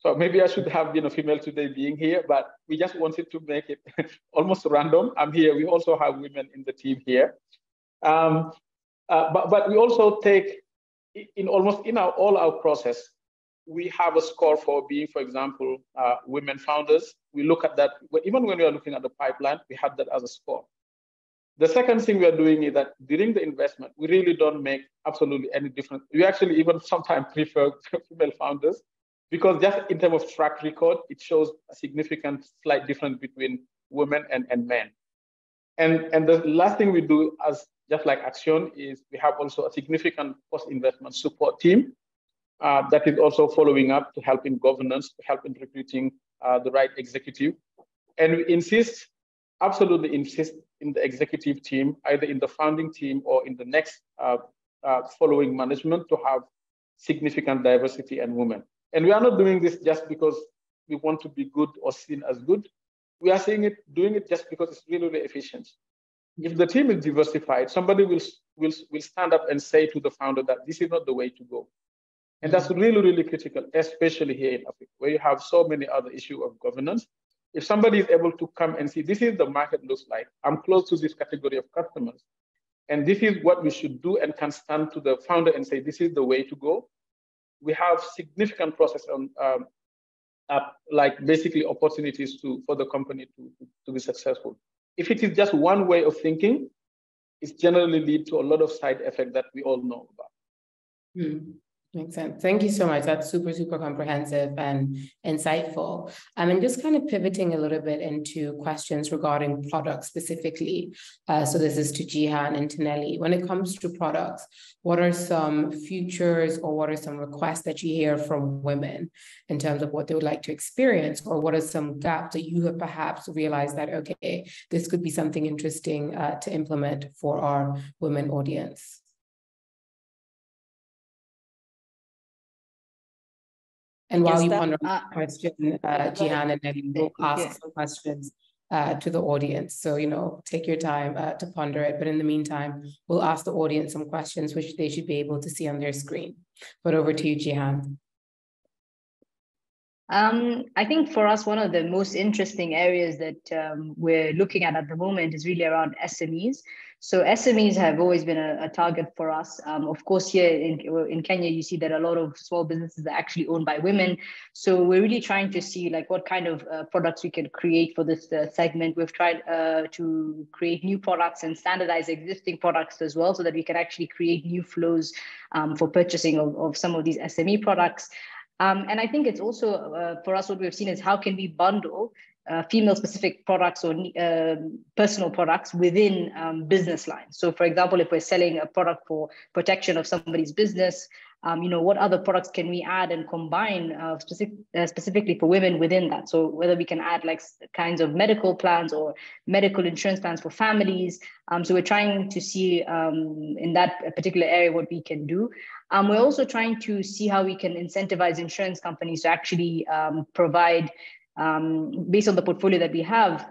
So maybe I should have been a female today being here, but we just wanted to make it almost random. I'm here. We also have women in the team here. Um, uh, but, but we also take in almost in our all our process, we have a score for being, for example, uh, women founders. We look at that, even when we are looking at the pipeline, we have that as a score. The second thing we are doing is that during the investment, we really don't make absolutely any difference. We actually even sometimes prefer female founders because just in terms of track record, it shows a significant slight difference between women and, and men. And, and the last thing we do as just like Accion is we have also a significant post-investment support team uh, that is also following up to help in governance, to help in recruiting uh, the right executive. And we insist, absolutely insist in the executive team, either in the founding team or in the next uh, uh following management to have significant diversity and women. And we are not doing this just because we want to be good or seen as good. We are saying it, doing it just because it's really, really efficient. If the team is diversified, somebody will, will, will stand up and say to the founder that this is not the way to go. And that's really, really critical, especially here in Africa, where you have so many other issues of governance. If somebody is able to come and see, this is the market looks like, I'm close to this category of customers, and this is what we should do and can stand to the founder and say, this is the way to go, we have significant process on um, uh, like basically opportunities to for the company to, to be successful. If it is just one way of thinking, it generally leads to a lot of side effects that we all know about. Mm. Makes sense. Thank you so much. That's super, super comprehensive and insightful. Um, and just kind of pivoting a little bit into questions regarding products specifically. Uh, so this is to Jihan and to Nelly. When it comes to products, what are some futures or what are some requests that you hear from women in terms of what they would like to experience? Or what are some gaps that you have perhaps realized that, okay, this could be something interesting uh, to implement for our women audience? And while you ponder uh, question, uh, Jihan and Nelly will ask yeah. some questions uh, to the audience. So, you know, take your time uh, to ponder it. But in the meantime, we'll ask the audience some questions which they should be able to see on their screen. But over to you, Jihan. Um, I think for us, one of the most interesting areas that um, we're looking at at the moment is really around SMEs. So SMEs have always been a, a target for us. Um, of course, here in, in Kenya, you see that a lot of small businesses are actually owned by women. So we're really trying to see like what kind of uh, products we can create for this uh, segment. We've tried uh, to create new products and standardize existing products as well, so that we can actually create new flows um, for purchasing of, of some of these SME products. Um, and I think it's also uh, for us what we've seen is how can we bundle uh, female specific products or uh, personal products within um, business lines. So for example, if we're selling a product for protection of somebody's business, um, you know, what other products can we add and combine uh, specific, uh, specifically for women within that? So whether we can add like kinds of medical plans or medical insurance plans for families. Um, so we're trying to see um, in that particular area what we can do. Um, we're also trying to see how we can incentivize insurance companies to actually um, provide um, based on the portfolio that we have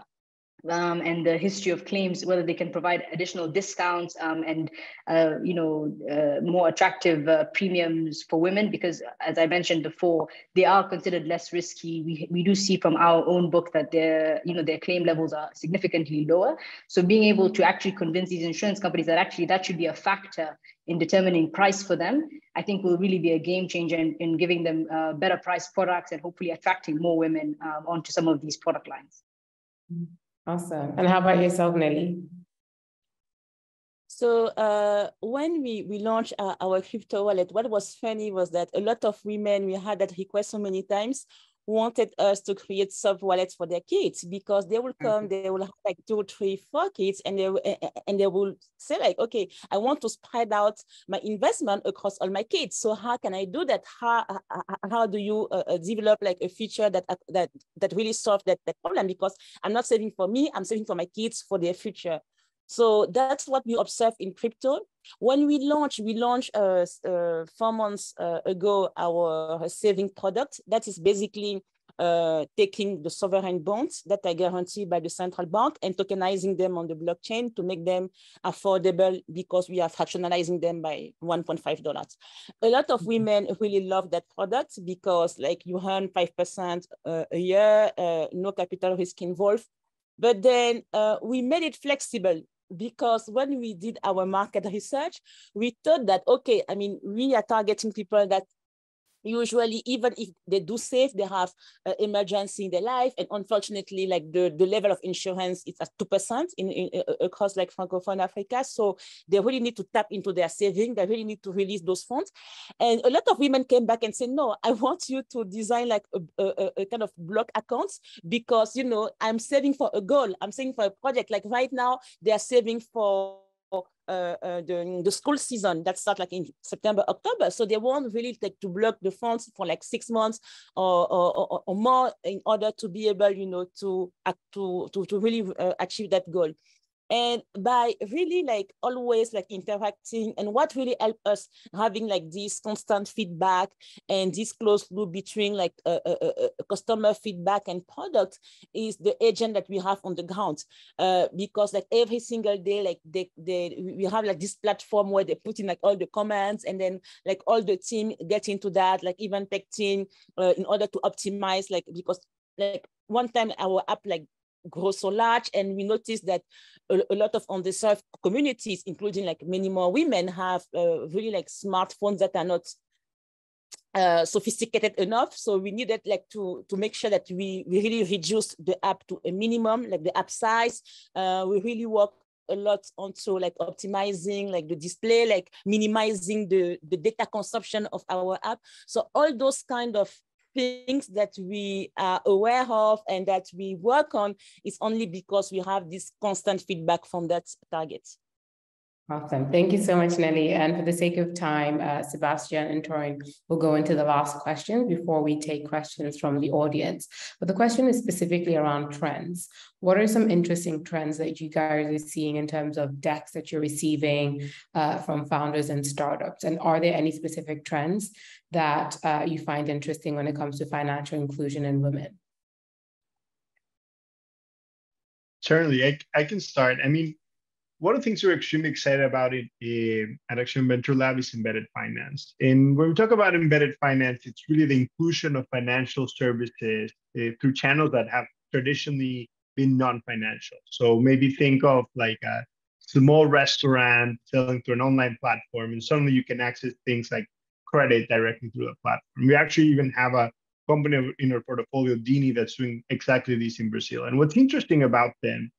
um, and the history of claims, whether they can provide additional discounts um, and uh, you know uh, more attractive uh, premiums for women, because as I mentioned before, they are considered less risky. We, we do see from our own book that their you know their claim levels are significantly lower. So being able to actually convince these insurance companies that actually that should be a factor in determining price for them, I think will really be a game changer in, in giving them uh, better price products and hopefully attracting more women um, onto some of these product lines. Awesome. And how about yourself, Nelly? So uh, when we, we launched uh, our crypto wallet, what was funny was that a lot of women, we had that request so many times, wanted us to create sub wallets for their kids because they will come, mm-hmm. they will have like two, three, four kids, and they and they will say like, okay, I want to spread out my investment across all my kids. So how can I do that? How how do you uh, uh, develop like a feature that uh, that that really solve that that problem? Because I'm not saving for me, I'm saving for my kids for their future. So that's what we observe in crypto. When we launched, we launched uh, uh, four months uh, ago our saving product. That is basically uh, taking the sovereign bonds that are guaranteed by the central bank and tokenizing them on the blockchain to make them affordable because we are fractionalizing them by $1.5. A lot of women really love that product because like you earn 5% uh, a year, uh, no capital risk involved. But then uh, we made it flexible because when we did our market research, we thought that, okay, I mean, we are targeting people that usually even if they do save they have uh, emergency in their life. And unfortunately like the, the level of insurance is at 2% in, in uh, across like francophone africa. So they really need to tap into their saving. They really need to release those funds. And a lot of women came back and said no i want you to design like a, a, a kind of block accounts because you know i'm saving for a goal. I'm saving for a project. Like right now they are saving for uh, uh, the, the school season that starts like in September, October. So they won't really like to block the funds for like six months or, or, or, more in order to be able, you know, to, to, to, to really uh, achieve that goal and by really like always like interacting and what really helped us having like this constant feedback and this close loop between like a, customer feedback and product is the agent that we have on the ground. Uh, because like every single day like they, they we have like this platform where they put in like all the comments and then like all the team get into that like even tech team uh, in order to optimize like because like one time our app like grow so large and we noticed that a, a, lot of underserved communities including like many more women have uh, really like smartphones that are not uh, sophisticated enough. So we needed like to to make sure that we, we really reduce the app to a minimum like the app size. Uh, we really work a lot onto like optimizing like the display like minimizing the the data consumption of our app. So all those kind of things that we are aware of and that we work on is only because we have this constant feedback from that target. Awesome. Thank you so much, Nelly. And for the sake of time, uh, Sebastian and Torin will go into the last question before we take questions from the audience. But the question is specifically around trends. What are some interesting trends that you guys are seeing in terms of decks that you're receiving uh, from founders and startups? And are there any specific trends that uh, you find interesting when it comes to financial inclusion in women? Certainly, I, I can start. I mean, one of the things we're extremely excited about it uh, at Accion Venture Lab is embedded finance. And when we talk about embedded finance, it's really the inclusion of financial services uh, through channels that have traditionally been non-financial. So maybe think of like a small restaurant selling through an online platform, and suddenly you can access things like credit directly through the platform. We actually even have a company in our portfolio, Dini, that's doing exactly this in Brazil. And what's interesting about them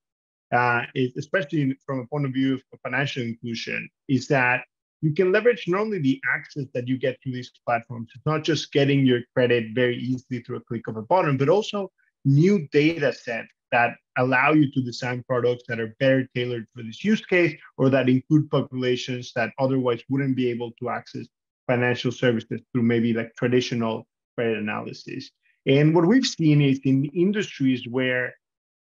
uh, especially from a point of view of financial inclusion, is that you can leverage not only the access that you get through these platforms, it's not just getting your credit very easily through a click of a button, but also new data sets that allow you to design products that are better tailored for this use case or that include populations that otherwise wouldn't be able to access financial services through maybe like traditional credit analysis. And what we've seen is in industries where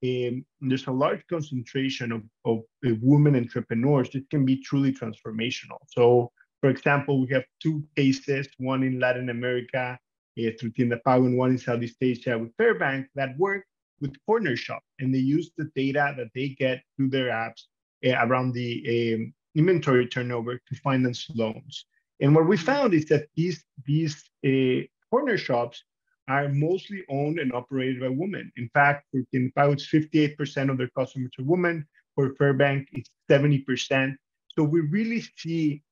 um, there's a large concentration of, of uh, women entrepreneurs, it can be truly transformational. So, for example, we have two cases, one in Latin America uh, through Tienda Pago and one in Southeast Asia with FairBanc that work with Cornershop and they use the data that they get through their apps uh, around the um, inventory turnover to finance loans. And what we found is that these, these uh, corner shops are mostly owned and operated by women. In fact, for Kinpao, it's 58% of their customers are women. For FairBanc, it's 70%. So we really see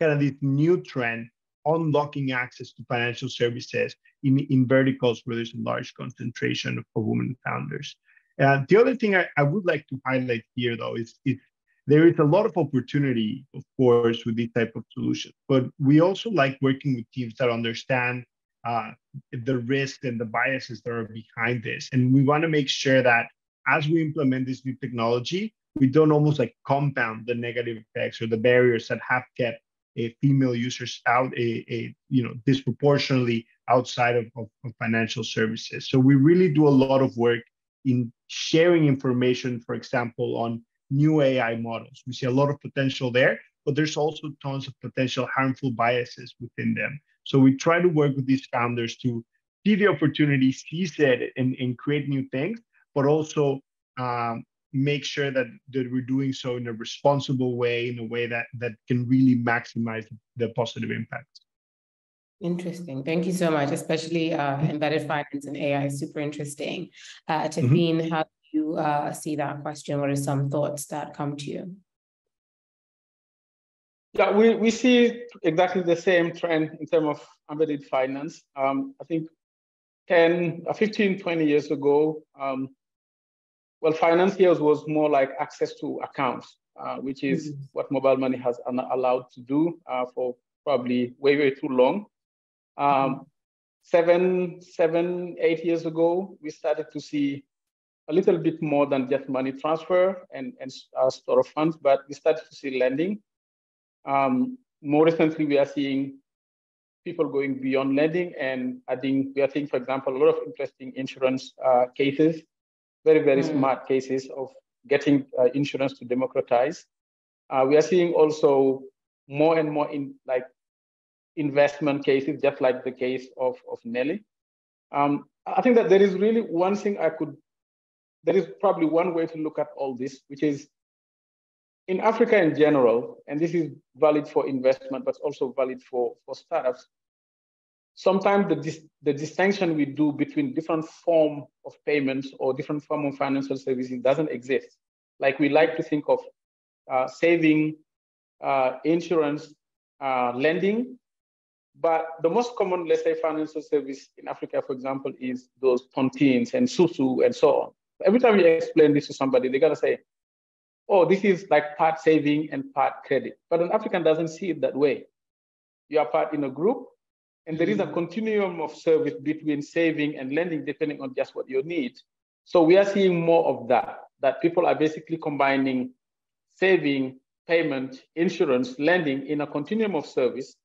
kind of this new trend unlocking access to financial services in, in verticals where there's a large concentration of, women founders. Uh, the other thing I, I, would like to highlight here, though, is, there is a lot of opportunity, of course, with these type of solutions. But we also like working with teams that understand uh, the risks and the biases that are behind this. And we want to make sure that as we implement this new technology, we don't almost like compound the negative effects or the barriers that have kept a female users out a, a you know disproportionately outside of, of, of, financial services. So we really do a lot of work in sharing information for example on new ai models. We see a lot of potential there but there's also tons of potential harmful biases within them so we try to work with these founders to see the opportunity seize it and, and create new things but also um, make sure that, that we're doing so in a responsible way, in a way that, that can really maximize the positive impact. Interesting. Thank you so much, especially uh, embedded finance and AI, is super interesting. Uh, Toffene, mm-hmm. how do you uh, see that question? What are some thoughts that come to you? Yeah, we, we see exactly the same trend in terms of embedded finance. Um, I think 10, uh, 15, 20 years ago, um, well, financiers was more like access to accounts, uh, which is mm-hmm. what mobile money has allowed to do uh, for probably way, way too long. Um, mm-hmm. seven, seven, eight years ago, we started to see a little bit more than just money transfer and, and uh, store of funds, but we started to see lending. Um, more recently, we are seeing people going beyond lending and adding, we are seeing, for example, a lot of interesting insurance uh, cases very, very mm. smart cases of getting uh, insurance to democratize. Uh, we are seeing also more and more in like investment cases, just like the case of, of Nelly. Um, I think that there is really one thing I could, there is probably one way to look at all this, which is in Africa in general, and this is valid for investment, but also valid for, for startups, sometimes the, dis the distinction we do between different form of payments or different form of financial services doesn't exist. Like we like to think of uh, saving, uh, insurance, uh, lending, but the most common, let's say, financial service in Africa, for example, is those tontines and susu and so on. Every time you explain this to somebody, they're gonna say, oh, this is like part saving and part credit. But an African doesn't see it that way. You are part in a group, and there is a continuum of service between saving and lending, depending on just what you need. So we are seeing more of that, that people are basically combining saving, payment, insurance, lending in a continuum of service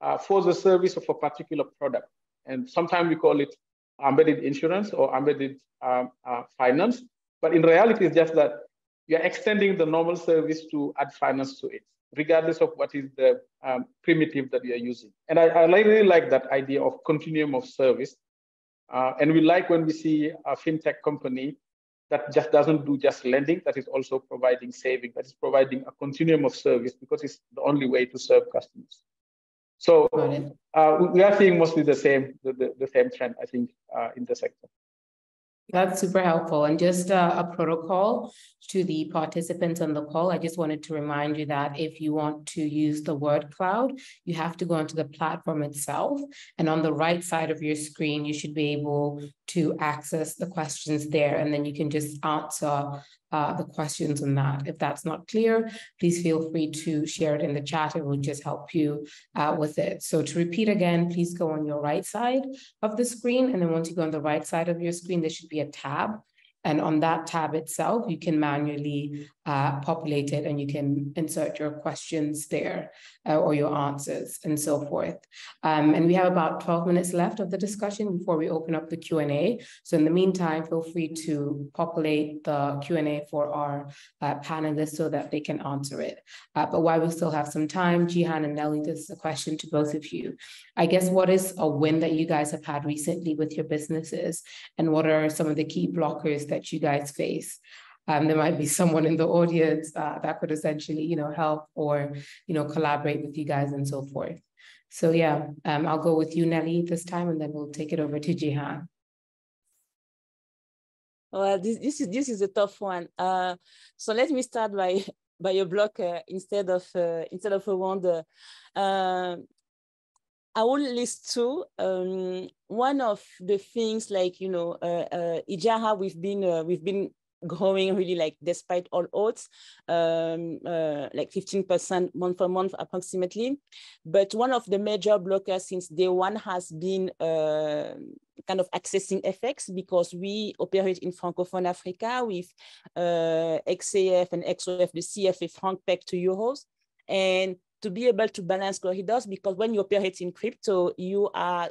uh, for the service of a particular product. And sometimes we call it embedded insurance or embedded um, uh, finance. But in reality, it's just that you're extending the normal service to add finance to it regardless of what is the um, primitive that you're using. And I, I, really like that idea of continuum of service. Uh, and we like when we see a fintech company that just doesn't do just lending, that is also providing saving, that is providing a continuum of service because it's the only way to serve customers. So uh, we are seeing mostly the same, the, the, the same trend, I think, uh, in the sector. That's super helpful. And just uh, a protocol to the participants on the call, I just wanted to remind you that if you want to use the word cloud, you have to go onto the platform itself. And on the right side of your screen, you should be able to access the questions there. And then you can just answer uh, the questions on that. If that's not clear, please feel free to share it in the chat. It will just help you uh, with it. So to repeat again, please go on your right side of the screen. And then once you go on the right side of your screen, there should be a tab and on that tab itself, you can manually uh, populate it and you can insert your questions there uh, or your answers and so forth. Um, and we have about 12 minutes left of the discussion before we open up the Q&A. So in the meantime, feel free to populate the Q&A for our uh, panelists so that they can answer it. Uh, but while we still have some time, Jihan and Nelly, this is a question to both of you. I guess what is a win that you guys have had recently with your businesses and what are some of the key blockers that you guys face? Um, there might be someone in the audience uh, that could essentially, you know, help or, you know, collaborate with you guys and so forth. So yeah, um, I'll go with you, Nelly, this time, and then we'll take it over to Jihan. Well, this, this is this is a tough one. Uh, so let me start by by a block uh, instead of uh, instead of a wonder. Uh, I will list two. Um, one of the things like you know, uh, uh, Ejara, we've been uh, we've been growing really like despite all odds, um, uh, like 15% month for month approximately. But one of the major blockers since day one has been uh, kind of accessing FX because we operate in Francophone Africa with uh, XAF and XOF, the CFA franc peg to euros. And to be able to balance corridors, because when you operate in crypto, you are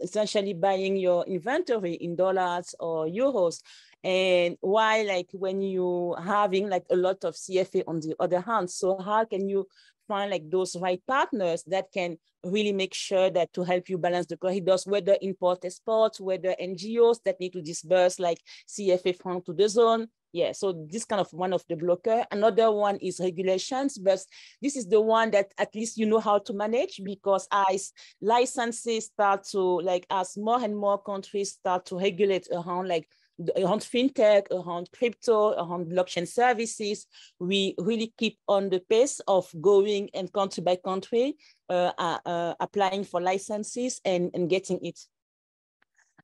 essentially buying your inventory in dollars or euros. And why like when you having like a lot of CFA on the other hand, so how can you find like those right partners that can really make sure that to help you balance the corridors, whether import exports, whether NGOs that need to disburse like CFA franc to the zone, yeah, so this kind of one of the blocker. Another one is regulations, but this is the one that at least you know how to manage because as licenses start to like as more and more countries start to regulate around like around fintech, around crypto, around blockchain services, we really keep on the pace of going and country by country, uh, uh, uh, applying for licenses and, and getting it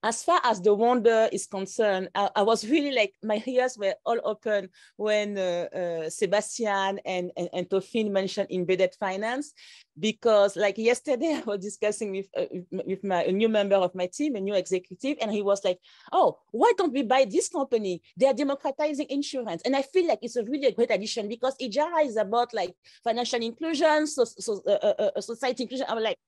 as far as the wonder is concerned, I, I, was really like, my ears were all open when uh, uh, Sebastian and, and, and Toffene mentioned embedded finance, because like yesterday I was discussing with, uh, with my, a new member of my team, a new executive, and he was like, oh, why don't we buy this company? They are democratizing insurance. And I feel like it's a really a great addition because Ejara is about like financial inclusion, so, so uh, uh, uh society inclusion. I'm like,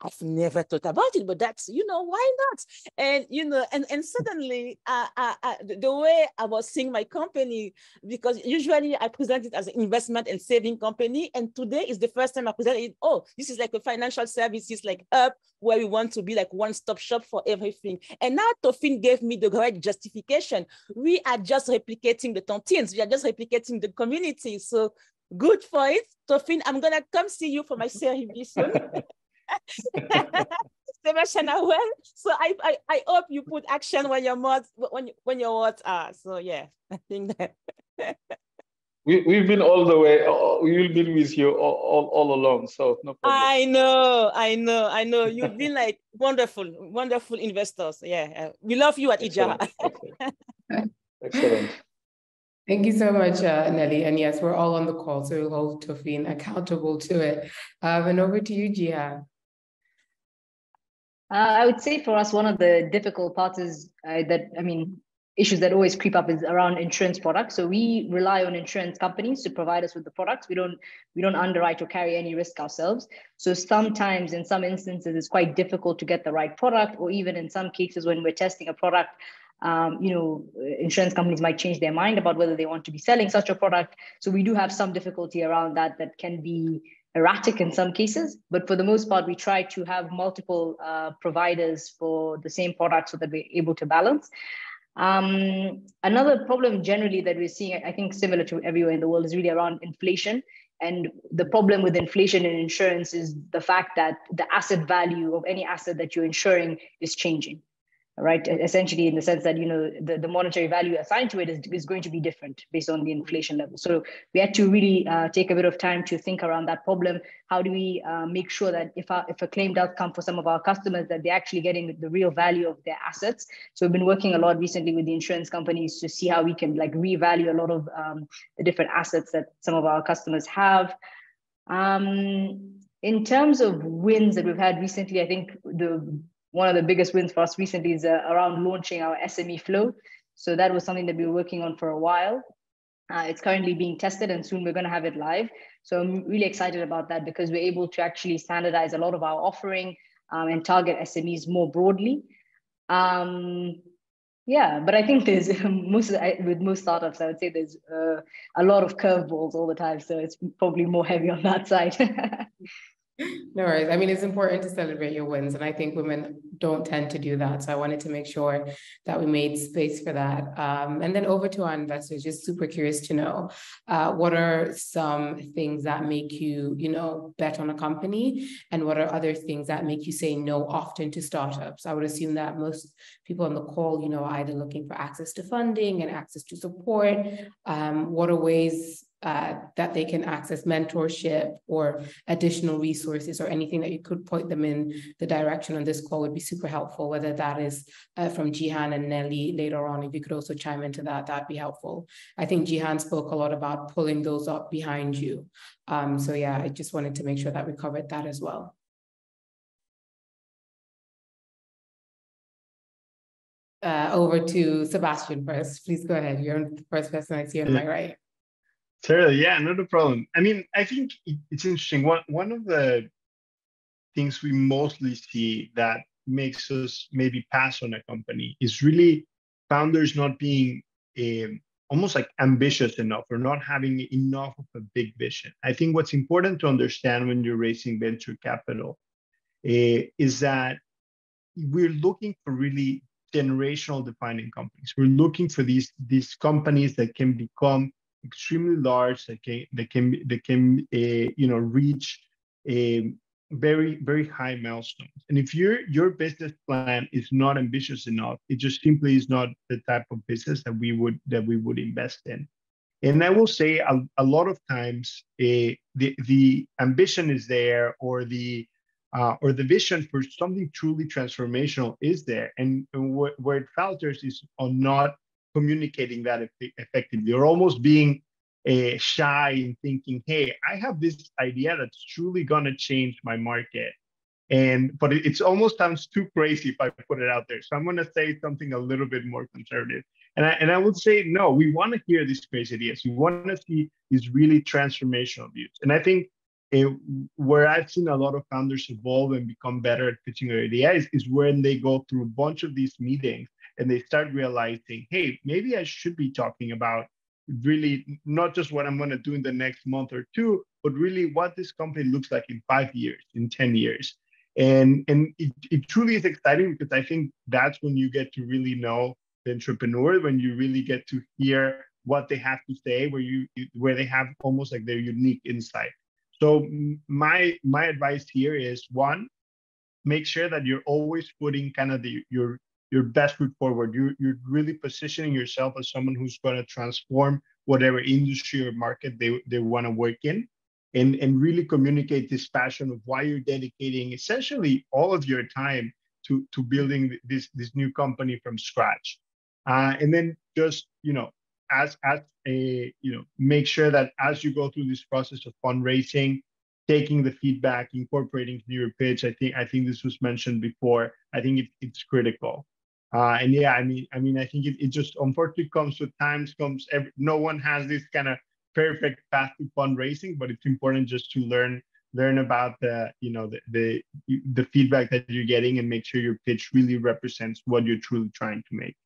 I've never thought about it, but that's, you know, why not? And, you know, and, and suddenly uh, uh, uh, the way I was seeing my company, because usually I present it as an investment and saving company. And today is the first time I present it. Oh, this is like a financial services like up where we want to be like one-stop shop for everything. And now Toffene gave me the right justification. We are just replicating the tontines. We are just replicating the community. So good for it. Toffene, I'm going to come see you for my soon. Sebastian well. So I, I I hope you put action when your words when when your words are. So yeah, I think that. we, we've been all the way we've been with you all, all, all along so no problem i know i know i know you've been like wonderful wonderful investors yeah uh, we love you at ija excellent. excellent. Thank you so much, uh, Nelly. And yes, we're all on the call, so we'll hold Toffene accountable to it. Um, and over to you, Jiha. Uh, I would say for us, one of the difficult parts is uh, that, I mean, issues that always creep up is around insurance products. So we rely on insurance companies to provide us with the products. We don't we don't underwrite or carry any risk ourselves. So sometimes, in some instances, it's quite difficult to get the right product, or even in some cases when we're testing a product, um, you know, insurance companies might change their mind about whether they want to be selling such a product. So we do have some difficulty around that that can be erratic in some cases, but for the most part, we try to have multiple uh, providers for the same product so that we're able to balance. Um, another problem generally that we're seeing, I think similar to everywhere in the world, is really around inflation. And the problem with inflation in insurance is the fact that the asset value of any asset that you're insuring is changing right? Essentially, in the sense that you know the, the monetary value assigned to it is, is going to be different based on the inflation level. So we had to really uh, take a bit of time to think around that problem. How do we uh, make sure that if a, if a claim does come for some of our customers, that they're actually getting the real value of their assets? So we've been working a lot recently with the insurance companies to see how we can like revalue a lot of um, the different assets that some of our customers have. Um, in terms of wins that we've had recently, I think the one of the biggest wins for us recently is uh, around launching our SME flow. So that was something that we were working on for a while. Uh, it's currently being tested and soon we're going to have it live. So I'm really excited about that because we're able to actually standardize a lot of our offering um, and target SMEs more broadly. Um, yeah, but I think there's most with most startups, I would say there's uh, a lot of curveballs all the time. So it's probably more heavy on that side. No worries. I mean, it's important to celebrate your wins, and I think women don't tend to do that. So I wanted to make sure that we made space for that. Um, and then over to our investors, just super curious to know uh, what are some things that make you, you know, bet on a company, and what are other things that make you say no often to startups? I would assume that most people on the call, you know, are either looking for access to funding and access to support. Um, what are ways uh, that they can access mentorship or additional resources or anything that you could point them in the direction on this call would be super helpful, whether that is uh, from Jihan and Nelly later on. If you could also chime into that, that'd be helpful. I think Jihan spoke a lot about pulling those up behind you. Um, so yeah, I just wanted to make sure that we covered that as well. Uh, over to Sebastian first. Please go ahead. You're the first person I see on my right. Totally, yeah, not a problem. I mean, I think it's interesting. One one of the things we mostly see that makes us maybe pass on a company is really founders not being um, almost like ambitious enough or not having enough of a big vision. I think what's important to understand when you're raising venture capital uh, is that we're looking for really generational defining companies. We're looking for these these companies that can become extremely large that can that can that can uh, you know reach a very very high milestones. And if your your business plan is not ambitious enough it just simply is not the type of business that we would that we would invest in. And i will say a, a lot of times uh, the the ambition is there or the uh, or the vision for something truly transformational is there. And, and wh- where it falters is on not communicating that effectively or almost being uh, shy and thinking, hey, I have this idea that's truly going to change my market. And but it, it's almost sounds too crazy if I put it out there. So I'm going to say something a little bit more conservative. And I, and I would say, no, we want to hear these crazy ideas. We want to see these really transformational views. And I think it, where I've seen a lot of founders evolve and become better at pitching their ideas is when they go through a bunch of these meetings and they start realizing, hey, maybe I should be talking about really not just what I'm going to do in the next month or two, but really what this company looks like in five years, in 10 years. And, and it, it truly is exciting because I think that's when you get to really know the entrepreneur, when you really get to hear what they have to say, where you where they have almost like their unique insight. So my my advice here is one, make sure that you're always putting kind of the your your best foot forward. You're, you're really positioning yourself as someone who's going to transform whatever industry or market they, they want to work in and, and really communicate this passion of why you're dedicating essentially all of your time to, to building this, this new company from scratch. Uh, and then just, you know, as, as a, you know, make sure that as you go through this process of fundraising, taking the feedback, incorporating your pitch, I think, I think this was mentioned before. I think it, it's critical. Uh, and yeah, I mean, I mean, I think it, it just unfortunately comes with times comes. Every, no one has this kind of perfect path to fundraising, but it's important just to learn learn about the you know the, the the feedback that you're getting and make sure your pitch really represents what you're truly trying to make.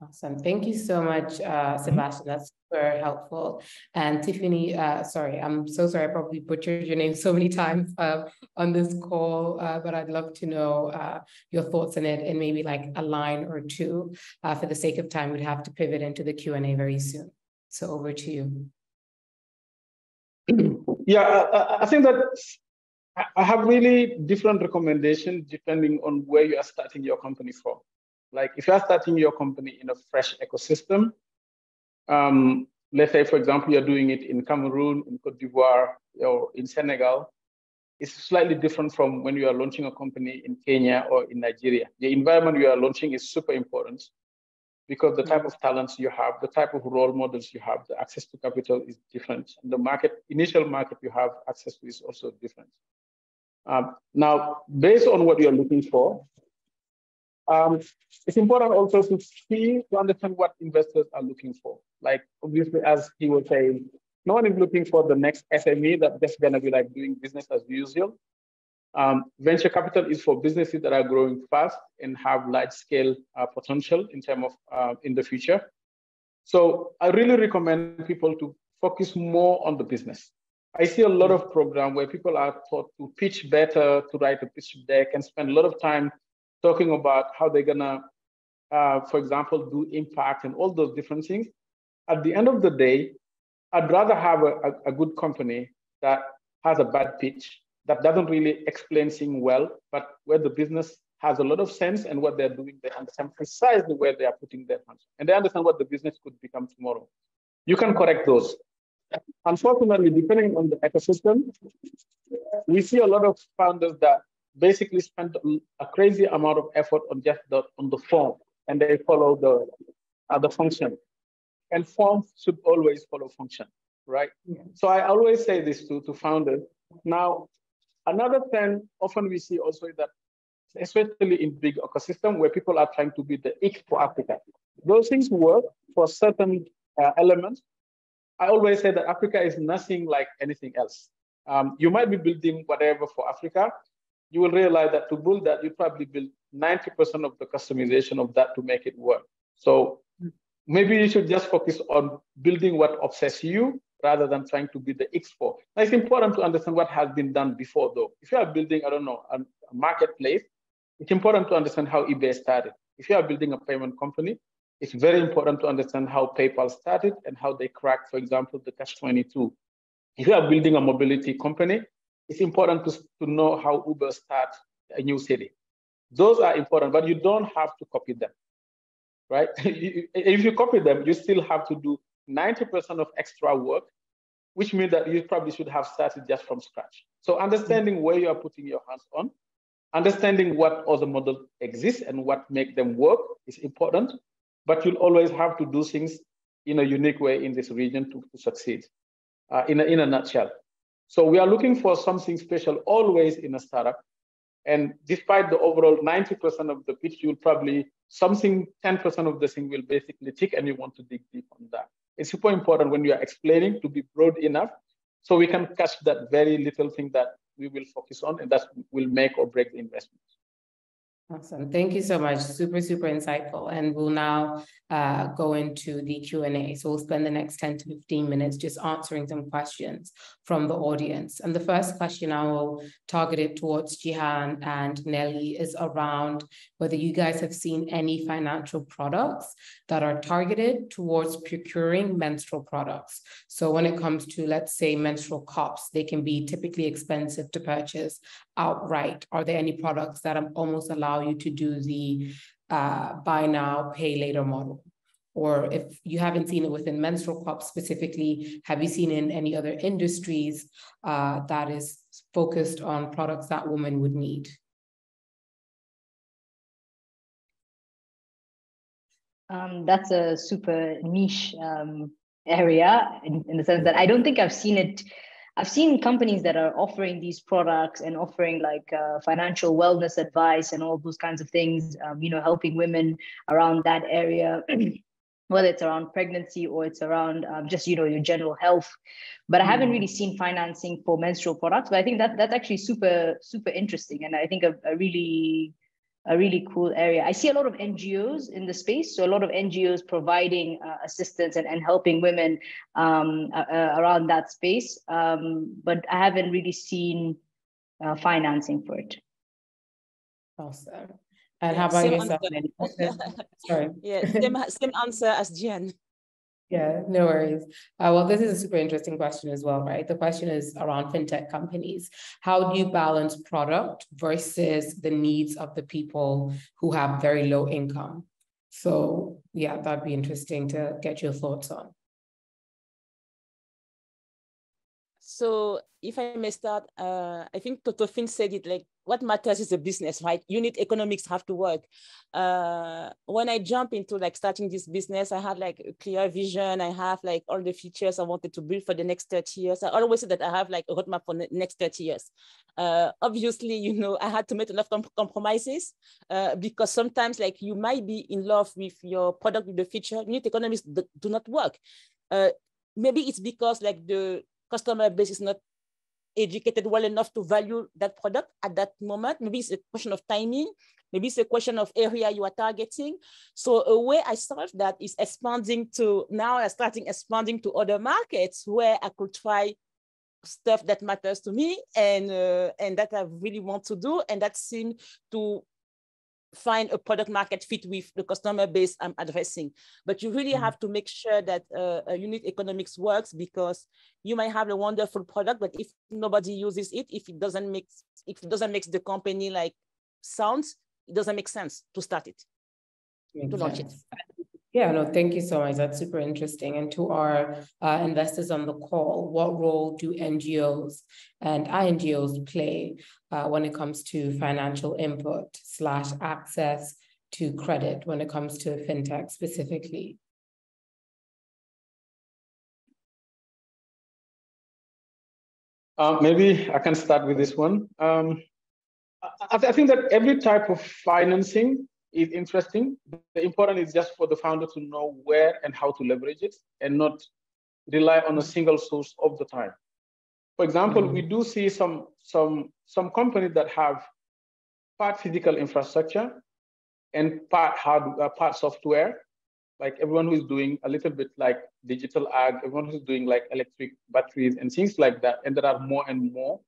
Awesome. Thank you so much, uh, mm-hmm. Sebastian. That's super helpful. And Tiffany, uh, sorry, I'm so sorry. I probably butchered your name so many times uh, on this call, uh, but I'd love to know uh, your thoughts on it and maybe like a line or two. Uh, for the sake of time, we'd have to pivot into the Q&A very soon. So over to you. Yeah, I, I think that I have really different recommendations depending on where you are starting your company from. Like if you're starting your company in a fresh ecosystem, um, let's say, for example, you're doing it in Cameroon, in Cote d'Ivoire, or in Senegal, it's slightly different from when you are launching a company in Kenya or in Nigeria. The environment you are launching is super important because the type of talents you have, the type of role models you have, the access to capital is different. And the market, initial market you have access to is also different. Um, now, based on what you're looking for, um, it's important also to see, to understand what investors are looking for. Like obviously, as he was saying, no one is looking for the next SME that's just gonna be like doing business as usual. Um, venture capital is for businesses that are growing fast and have large scale uh, potential in terms of uh, in the future. So I really recommend people to focus more on the business. I see a lot of programs where people are taught to pitch better, to write a pitch deck, and spend a lot of time talking about how they're gonna, uh, for example, do impact and all those different things. At the end of the day, I'd rather have a, a, a good company that has a bad pitch, that doesn't really explain things well, but where the business has a lot of sense and what they're doing, they understand precisely where they are putting their funds. And they understand what the business could become tomorrow. You can correct those. unfortunately, depending on the ecosystem, we see a lot of founders that basically spend a crazy amount of effort on just the, on the form and they follow the, uh, the function. And form should always follow function, right? Yeah. So I always say this to, to founders. Now, another thing often we see also is that, especially in big ecosystem where people are trying to be the it for Africa, those things work for certain uh, elements. I always say that Africa is nothing like anything else. Um, you might be building whatever for Africa. You will realize that to build that, you probably build 90% of the customization of that to make it work. So maybe you should just focus on building what obsesses you rather than trying to be the X4. Now, it's important to understand what has been done before, though. If you are building, I don't know, a, marketplace, it's important to understand how eBay started. If you are building a payment company, it's very important to understand how PayPal started and how they cracked, for example, the Catch 22. If you are building a mobility company, it's important to, to know how Uber starts a new city. Those are important, but you don't have to copy them, right? if you copy them, you still have to do 90% of extra work, which means that you probably should have started just from scratch. So understanding where you are putting your hands on, understanding what other models exist and what make them work is important, but you'll always have to do things in a unique way in this region to, to succeed, uh, in, a, in a nutshell. So we are looking for something special always in a startup. And despite the overall 90% of the pitch, you'll probably, something 10% of the thing will basically tick and you want to dig deep on that. It's super important when you are explaining to be broad enough so we can catch that very little thing that we will focus on and that will make or break the investment. Awesome. Thank you so much. Super, super insightful. And we'll now uh, go into the Q&A. So we'll spend the next 10 to 15 minutes just answering some questions from the audience. And the first question I will target it towards Jihan and Nelly is around whether you guys have seen any financial products that are targeted towards procuring menstrual products. So when it comes to, let's say, menstrual cups, they can be typically expensive to purchase outright. Are there any products that almost allow you to do the uh, buy now, pay later model? Or if you haven't seen it within menstrual cups specifically, have you seen in any other industries uh, that is focused on products that women would need? Um, that's a super niche um, area in, in the sense that I don't think I've seen it I've seen companies that are offering these products and offering like uh, financial wellness advice and all those kinds of things, um, you know, helping women around that area. whether it's around pregnancy or it's around um, just you know your general health but i haven't really seen financing for menstrual products but i think that that's actually super super interesting and i think a, a really a really cool area. I see a lot of NGOs in the space. So a lot of NGOs providing uh, assistance and, and helping women um, uh, around that space. Um, but I haven't really seen uh, financing for it. Awesome. And how about same yourself? Sorry. Yeah, same, same answer as Jen. Yeah, no worries. Uh, well, this is a super interesting question as well, right? The question is around fintech companies. How do you balance product versus the needs of the people who have very low income? So, yeah, that'd be interesting to get your thoughts on. So if I may start, uh, I think Toffene said it like, what matters is the business, right? Unit economics have to work. Uh, when I jump into like starting this business, I had like a clear vision. I have like all the features I wanted to build for the next 30 years. I always say that I have like a roadmap for the next 30 years. Uh, obviously, you know, I had to make a lot of compromises uh, because sometimes like you might be in love with your product, with the feature, unit economics do, do not work. Uh, maybe it's because like the customer base is not educated well enough to value that product at that moment. Maybe it's a question of timing. Maybe it's a question of area you are targeting. So a way I solve that is expanding to now I'm starting expanding to other markets where I could try stuff that matters to me and uh, and that I really want to do and that seemed to find a product market fit with the customer base I'm addressing. But you really mm-hmm. have to make sure that uh, unit economics works because you might have a wonderful product, but if nobody uses it, if it doesn't make if it doesn't make the company like sounds, it doesn't make sense to start it, to launch it. Yeah, no, thank you so much. That's super interesting. And to our uh, investors on the call, what role do NGOs and INGOs play uh, when it comes to financial input slash access to credit when it comes to fintech specifically? Uh, maybe I can start with this one. Um, I, I, think that every type of financing is interesting. The important is just for the founder to know where and how to leverage it and not rely on a single source of the time. For example, mm-hmm. we do see some, some, some companies that have part physical infrastructure and part hard, uh, part software like everyone who's doing a little bit like digital ag, everyone who's doing like electric batteries and things like that, and there are more and more.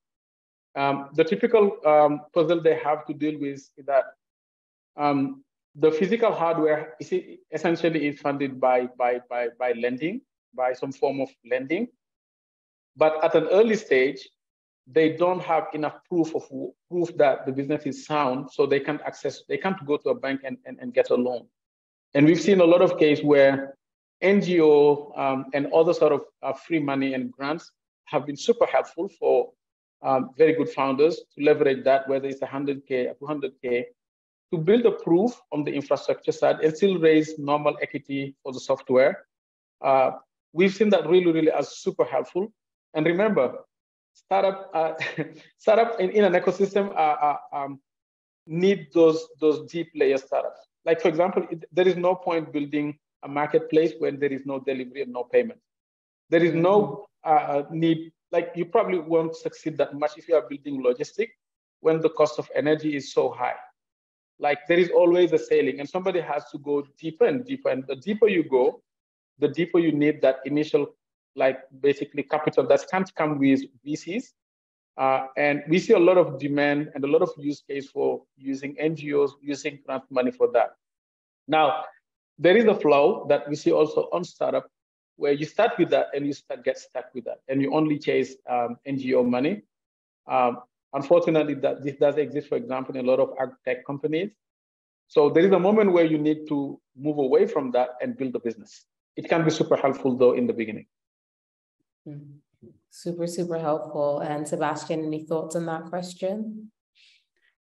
Um, the typical um, puzzle they have to deal with is that um, the physical hardware is essentially is funded by, by, by, by lending, by some form of lending. But at an early stage, they don't have enough proof of proof that the business is sound, so they can't access, they can't go to a bank and, and, and get a loan. And we've seen a lot of cases where NGO um, and other sort of uh, free money and grants have been super helpful for um, very good founders to leverage that, whether it's 100K or 200K, to build a proof on the infrastructure side and still raise normal equity for the software. Uh, we've seen that really, really as super helpful. And remember, startup, uh, startup in, in an ecosystem uh, uh um, need those, those deep layer startups. Like for example, it, there is no point building a marketplace when there is no delivery and no payment. There is no mm-hmm. uh, need, like you probably won't succeed that much if you are building logistic when the cost of energy is so high. Like there is always a sailing and somebody has to go deeper and deeper. And the deeper you go, the deeper you need that initial, like basically capital that can't come with VCs. Uh, and we see a lot of demand and a lot of use case for using NGOs, using grant money for that. Now, there is a flow that we see also on startup where you start with that and you start get stuck with that and you only chase um, NGO money. Um, unfortunately, that this does exist, for example, in a lot of ag tech companies. So there is a moment where you need to move away from that and build a business. It can be super helpful though in the beginning. Mm -hmm. Super, super helpful. And Sebastian, any thoughts on that question?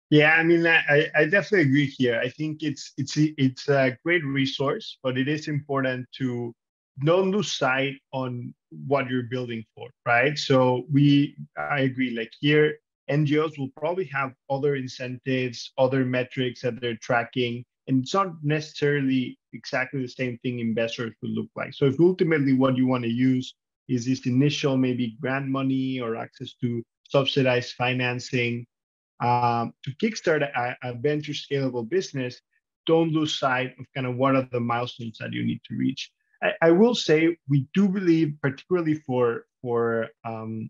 Yeah, I mean, I, I definitely agree here. I think it's it's it's a great resource, but it is important to don't lose sight on what you're building for, right? So we, I agree. Like here, NGOs will probably have other incentives, other metrics that they're tracking, and it's not necessarily exactly the same thing investors will look like. So if ultimately what you want to use is this initial maybe grant money or access to subsidized financing um, to kickstart a, a, venture scalable business don't lose sight of kind of what are the milestones that you need to reach i, I will say we do believe particularly for for um,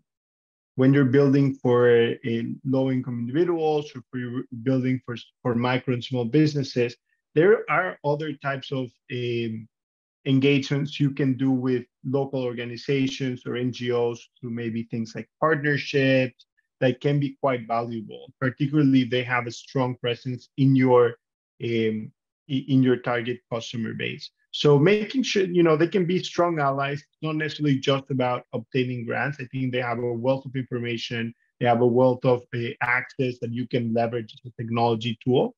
when you're building for a low income individuals or for building for, for micro and small businesses there are other types of um, engagements you can do with local organizations or NGOs through maybe things like partnerships that can be quite valuable. Particularly, if they have a strong presence in your um, in your target customer base. So making sure you know they can be strong allies, not necessarily just about obtaining grants. I think they have a wealth of information. They have a wealth of uh, access that you can leverage as a technology tool.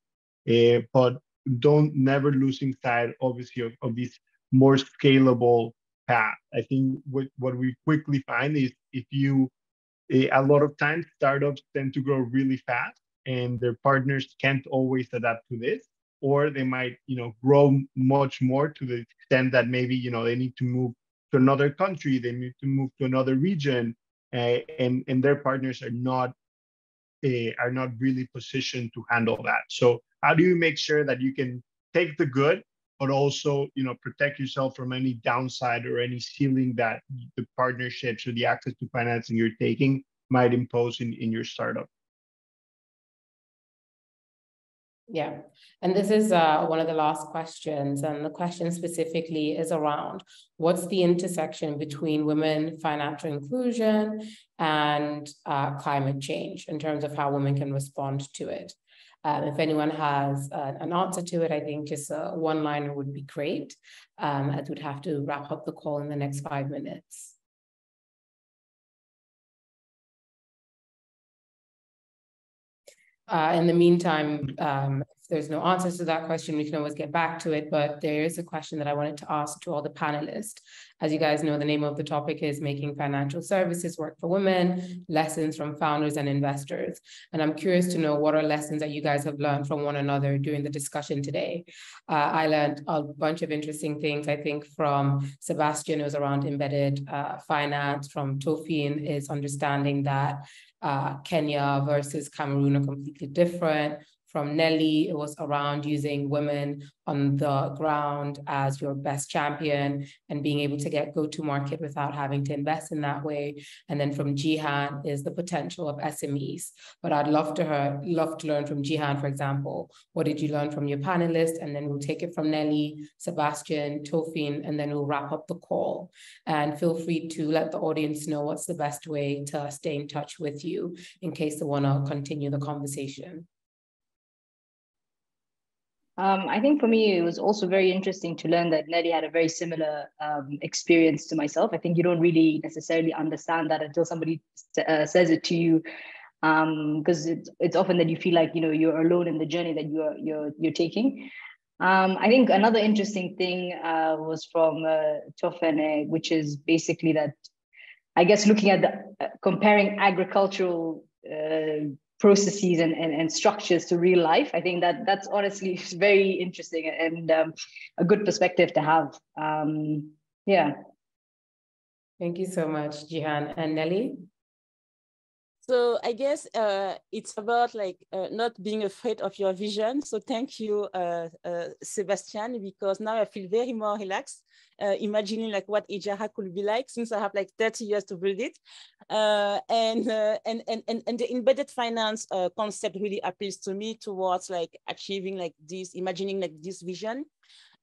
Uh, but don't never losing sight, obviously, of, of these more scalable path. I think what, what we quickly find is if you, a lot of times startups tend to grow really fast and their partners can't always adapt to this, or they might, you know, grow much more to the extent that maybe, you know, they need to move to another country, they need to move to another region, uh, and and their partners are not uh, are not really positioned to handle that. So how do you make sure that you can take the good but also you know protect yourself from any downside or any ceiling that the partnerships or the access to financing you're taking might impose in, in your startup yeah. And this is uh, one of the last questions and the question specifically is around what's the intersection between women financial inclusion and uh, climate change in terms of how women can respond to it? Um, if anyone has uh, an answer to it, I think just a one liner would be great, um, as we'd have to wrap up the call in the next five minutes. Uh, in the meantime, um, there's no answers to that question, we can always get back to it. But there is a question that I wanted to ask to all the panelists. As you guys know, the name of the topic is Making Financial Services Work for Women, Lessons from Founders and Investors. And I'm curious to know what are lessons that you guys have learned from one another during the discussion today. Uh, I learned a bunch of interesting things, I think, from Sebastian, was around embedded uh, finance, from Toffene is understanding that uh, Kenya versus Cameroon are completely different. From Nelly, it was around using women on the ground as your best champion and being able to get go to market without having to invest in that way. And then from Jihan is the potential of SMEs. But I'd love to her, love to learn from Jihan, for example. What did you learn from your panelists? And then we'll take it from Nelly, Sebastian, Toffene, and then we'll wrap up the call. And feel free to let the audience know what's the best way to stay in touch with you in case they want to continue the conversation. Um, I think for me, it was also very interesting to learn that Nelly had a very similar um, experience to myself. I think you don't really necessarily understand that until somebody uh, says it to you, because um, it's it's often that you feel like you know you're alone in the journey that you're you're you're taking. Um, I think another interesting thing uh, was from uh, Toffene, which is basically that, I guess, looking at the uh, comparing agricultural uh, processes and, and, and structures to real life. I think that that's honestly very interesting and um, a good perspective to have. Um, yeah. Thank you so much, Jihan. And Nelly? So I guess uh, it's about like uh, not being afraid of your vision. So thank you, uh, uh Sebastian, because now I feel very more relaxed, uh, imagining like what Ejara could be like since I have like 30 years to build it. Uh, and, and, and, and, and the embedded finance concept really appeals to me towards like achieving like this, imagining like this vision.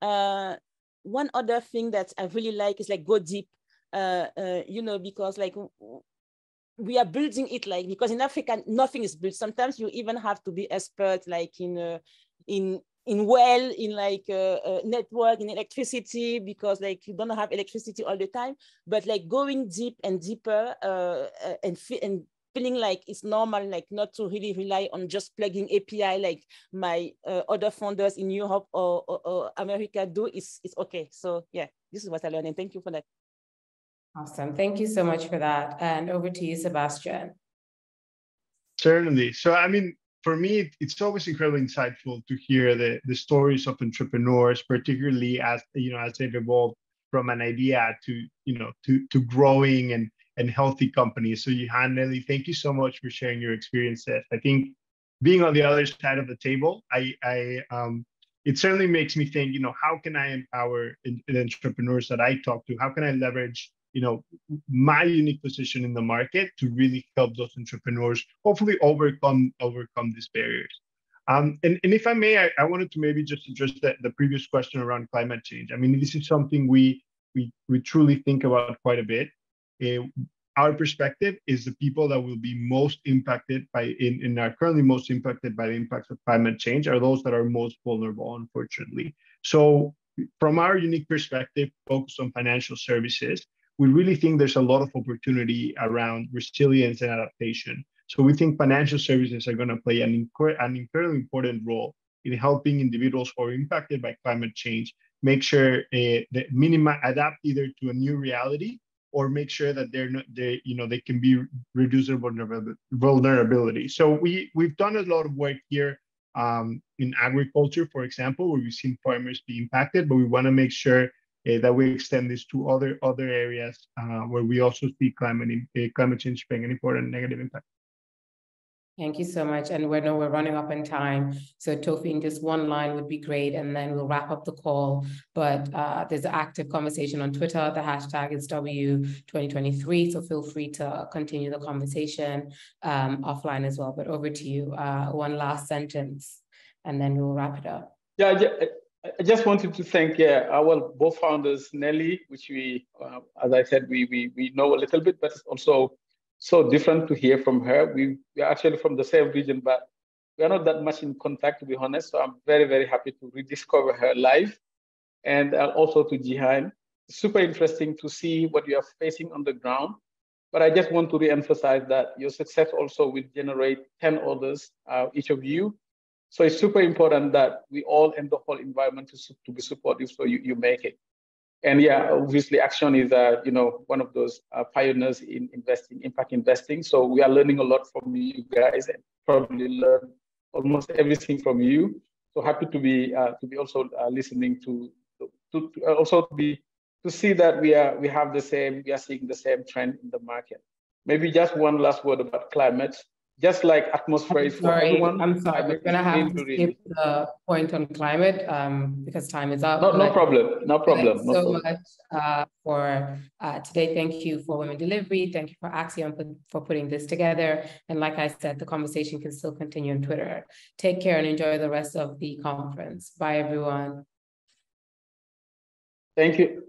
one other thing that I really like is like go deep, you know, because like we are building it like because in Africa nothing is built. Sometimes you even have to be expert like in uh, in in well in like uh, uh, network in electricity because like you don't have electricity all the time. But like going deep and deeper uh, uh and and feeling like it's normal like not to really rely on just plugging API like my uh, other founders in Europe or, or, or America do is is okay. So yeah, this is what I learned and thank you for that. Awesome. Thank you so much for that. And over to you, Sebastian. Certainly. So, I mean, for me, it's always incredibly insightful to hear the, the stories of entrepreneurs, particularly as you know, as they've evolved from an idea to you know to to growing and and healthy companies. So, Jihan, Nelly, thank you so much for sharing your experiences. I think being on the other side of the table, I I um, it certainly makes me think, you know, how can I empower the entrepreneurs that I talk to? How can I leverage you know my unique position in the market to really help those entrepreneurs hopefully overcome overcome these barriers um, and, and if I may, I, I, wanted to maybe just address the, the previous question around climate change. I mean, this is something we we, we truly think about quite a bit. Uh, our perspective is the people that will be most impacted by in, in are currently most impacted by the impacts of climate change are those that are most vulnerable, unfortunately. So from our unique perspective, focused on financial services, we really think there's a lot of opportunity around resilience and adaptation. So we think financial services are going to play an, an incredibly important role in helping individuals who are impacted by climate change make sure uh, that minima adapt either to a new reality or make sure that they're not they you know they can be reduce their vulnerability. So we we've done a lot of work here um, in agriculture, for example, where we've seen farmers be impacted, but we want to make sure that we extend this to other other areas uh, where we also see climate uh, climate change being an important negative impact. Thank you so much. And we know we're running up in time. So Toffene, just one line would be great. And then we'll wrap up the call. But uh, there's an active conversation on Twitter. The hashtag is W2023. So feel free to continue the conversation um, offline as well. But over to you. Uh, one last sentence, and then we'll wrap it up. Yeah, yeah I just wanted to thank yeah, our both founders, Nelly, which we, uh, as I said, we, we we know a little bit, but it's also so different to hear from her. We we're actually from the same region, but we are not that much in contact, to be honest. So I'm very, very happy to rediscover her life And uh, also to Jihan. Super interesting to see what you are facing on the ground. But I just want to re-emphasize that your success also will generate 10 others, uh, each of you. So it's super important that we all in the whole environment to, to be supportive so you, you make it. And yeah, obviously Accion is, uh, you know, one of those uh, pioneers in investing, impact investing. So we are learning a lot from you guys and probably learn almost everything from you. So happy to be uh, to be also uh, listening to, to, to also be to see that we are we have the same we are seeing the same trend in the market. Maybe just one last word about climate just like atmosphere is for everyone. I'm sorry, we're gonna have to skip the point on climate um, because time is up. No, no problem, no problem. No so problem. much uh, for uh, today. Thank you for Women Delivery. Thank you for Accion for putting this together. And like I said, the conversation can still continue on Twitter. Take care and enjoy the rest of the conference. Bye, everyone. Thank you.